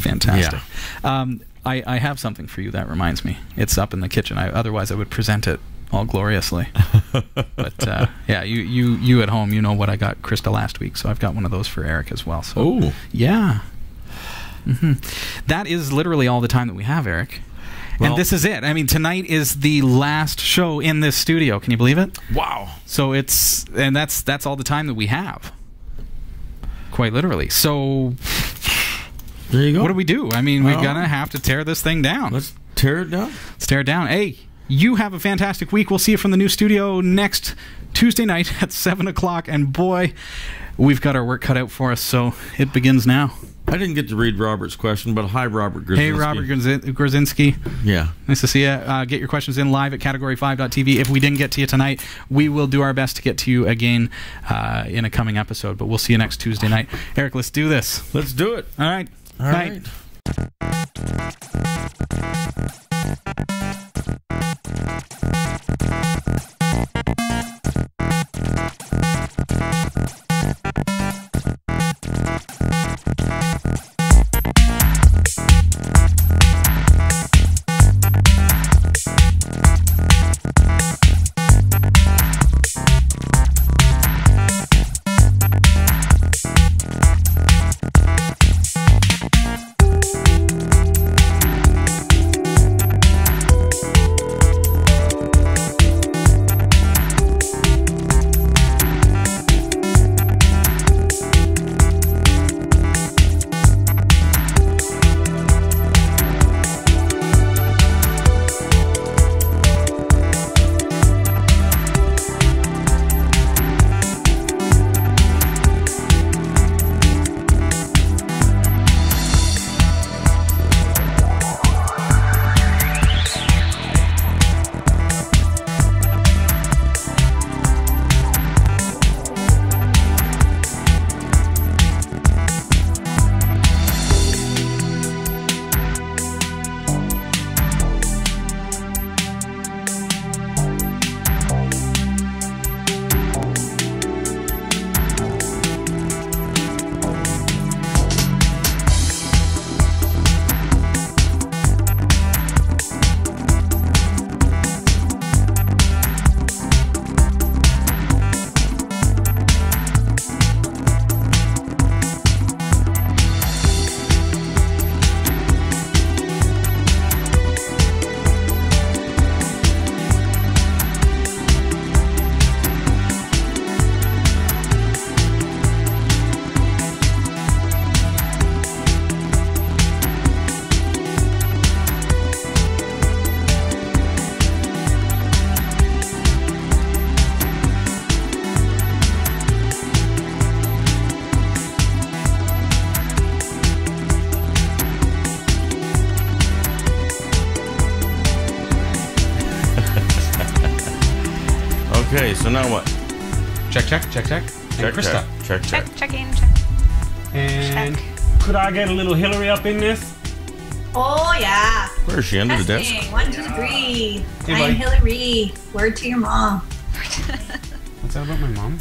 Fantastic. Um, I, I have something for you that reminds me. It's up in the kitchen. I, otherwise, I would present it all gloriously. but uh, yeah, you, you you at home, you know what I got Krista last week, so I've got one of those for Eric as well. So Oh, yeah, hmm that is literally all the time that we have, Eric. Well- and this is it. I mean, tonight is the last show in this studio. Can you believe it? wow. So it's and that's that's all the time that we have. Quite literally. So There you go. what do we do? I mean, we're gonna have to tear this thing down. Let's tear it down. Let's tear it down. Hey, you have a fantastic week. We'll see you from the new studio next Tuesday night at 7 o'clock. And boy, we've got our work cut out for us, so it begins now. I didn't get to read Robert's question, but hi, Robert Grzinski. Hey, Robert Grzin- Grzinski. Yeah. Nice to see you. Uh, get your questions in live at category5.tv. If we didn't get to you tonight, we will do our best to get to you again uh, in a coming episode. But we'll see you next Tuesday night. Eric, let's do this. Let's do it. All right. All Night. right. So now what? Check, check, check, check. Check, check, check, check. Check, checking, check. And Check. could I get a little Hillary up in this? Oh yeah. Where is she? Under the desk? One, two, three. Hey, I'm. Hillary. Word to your mom. What's that about my mom?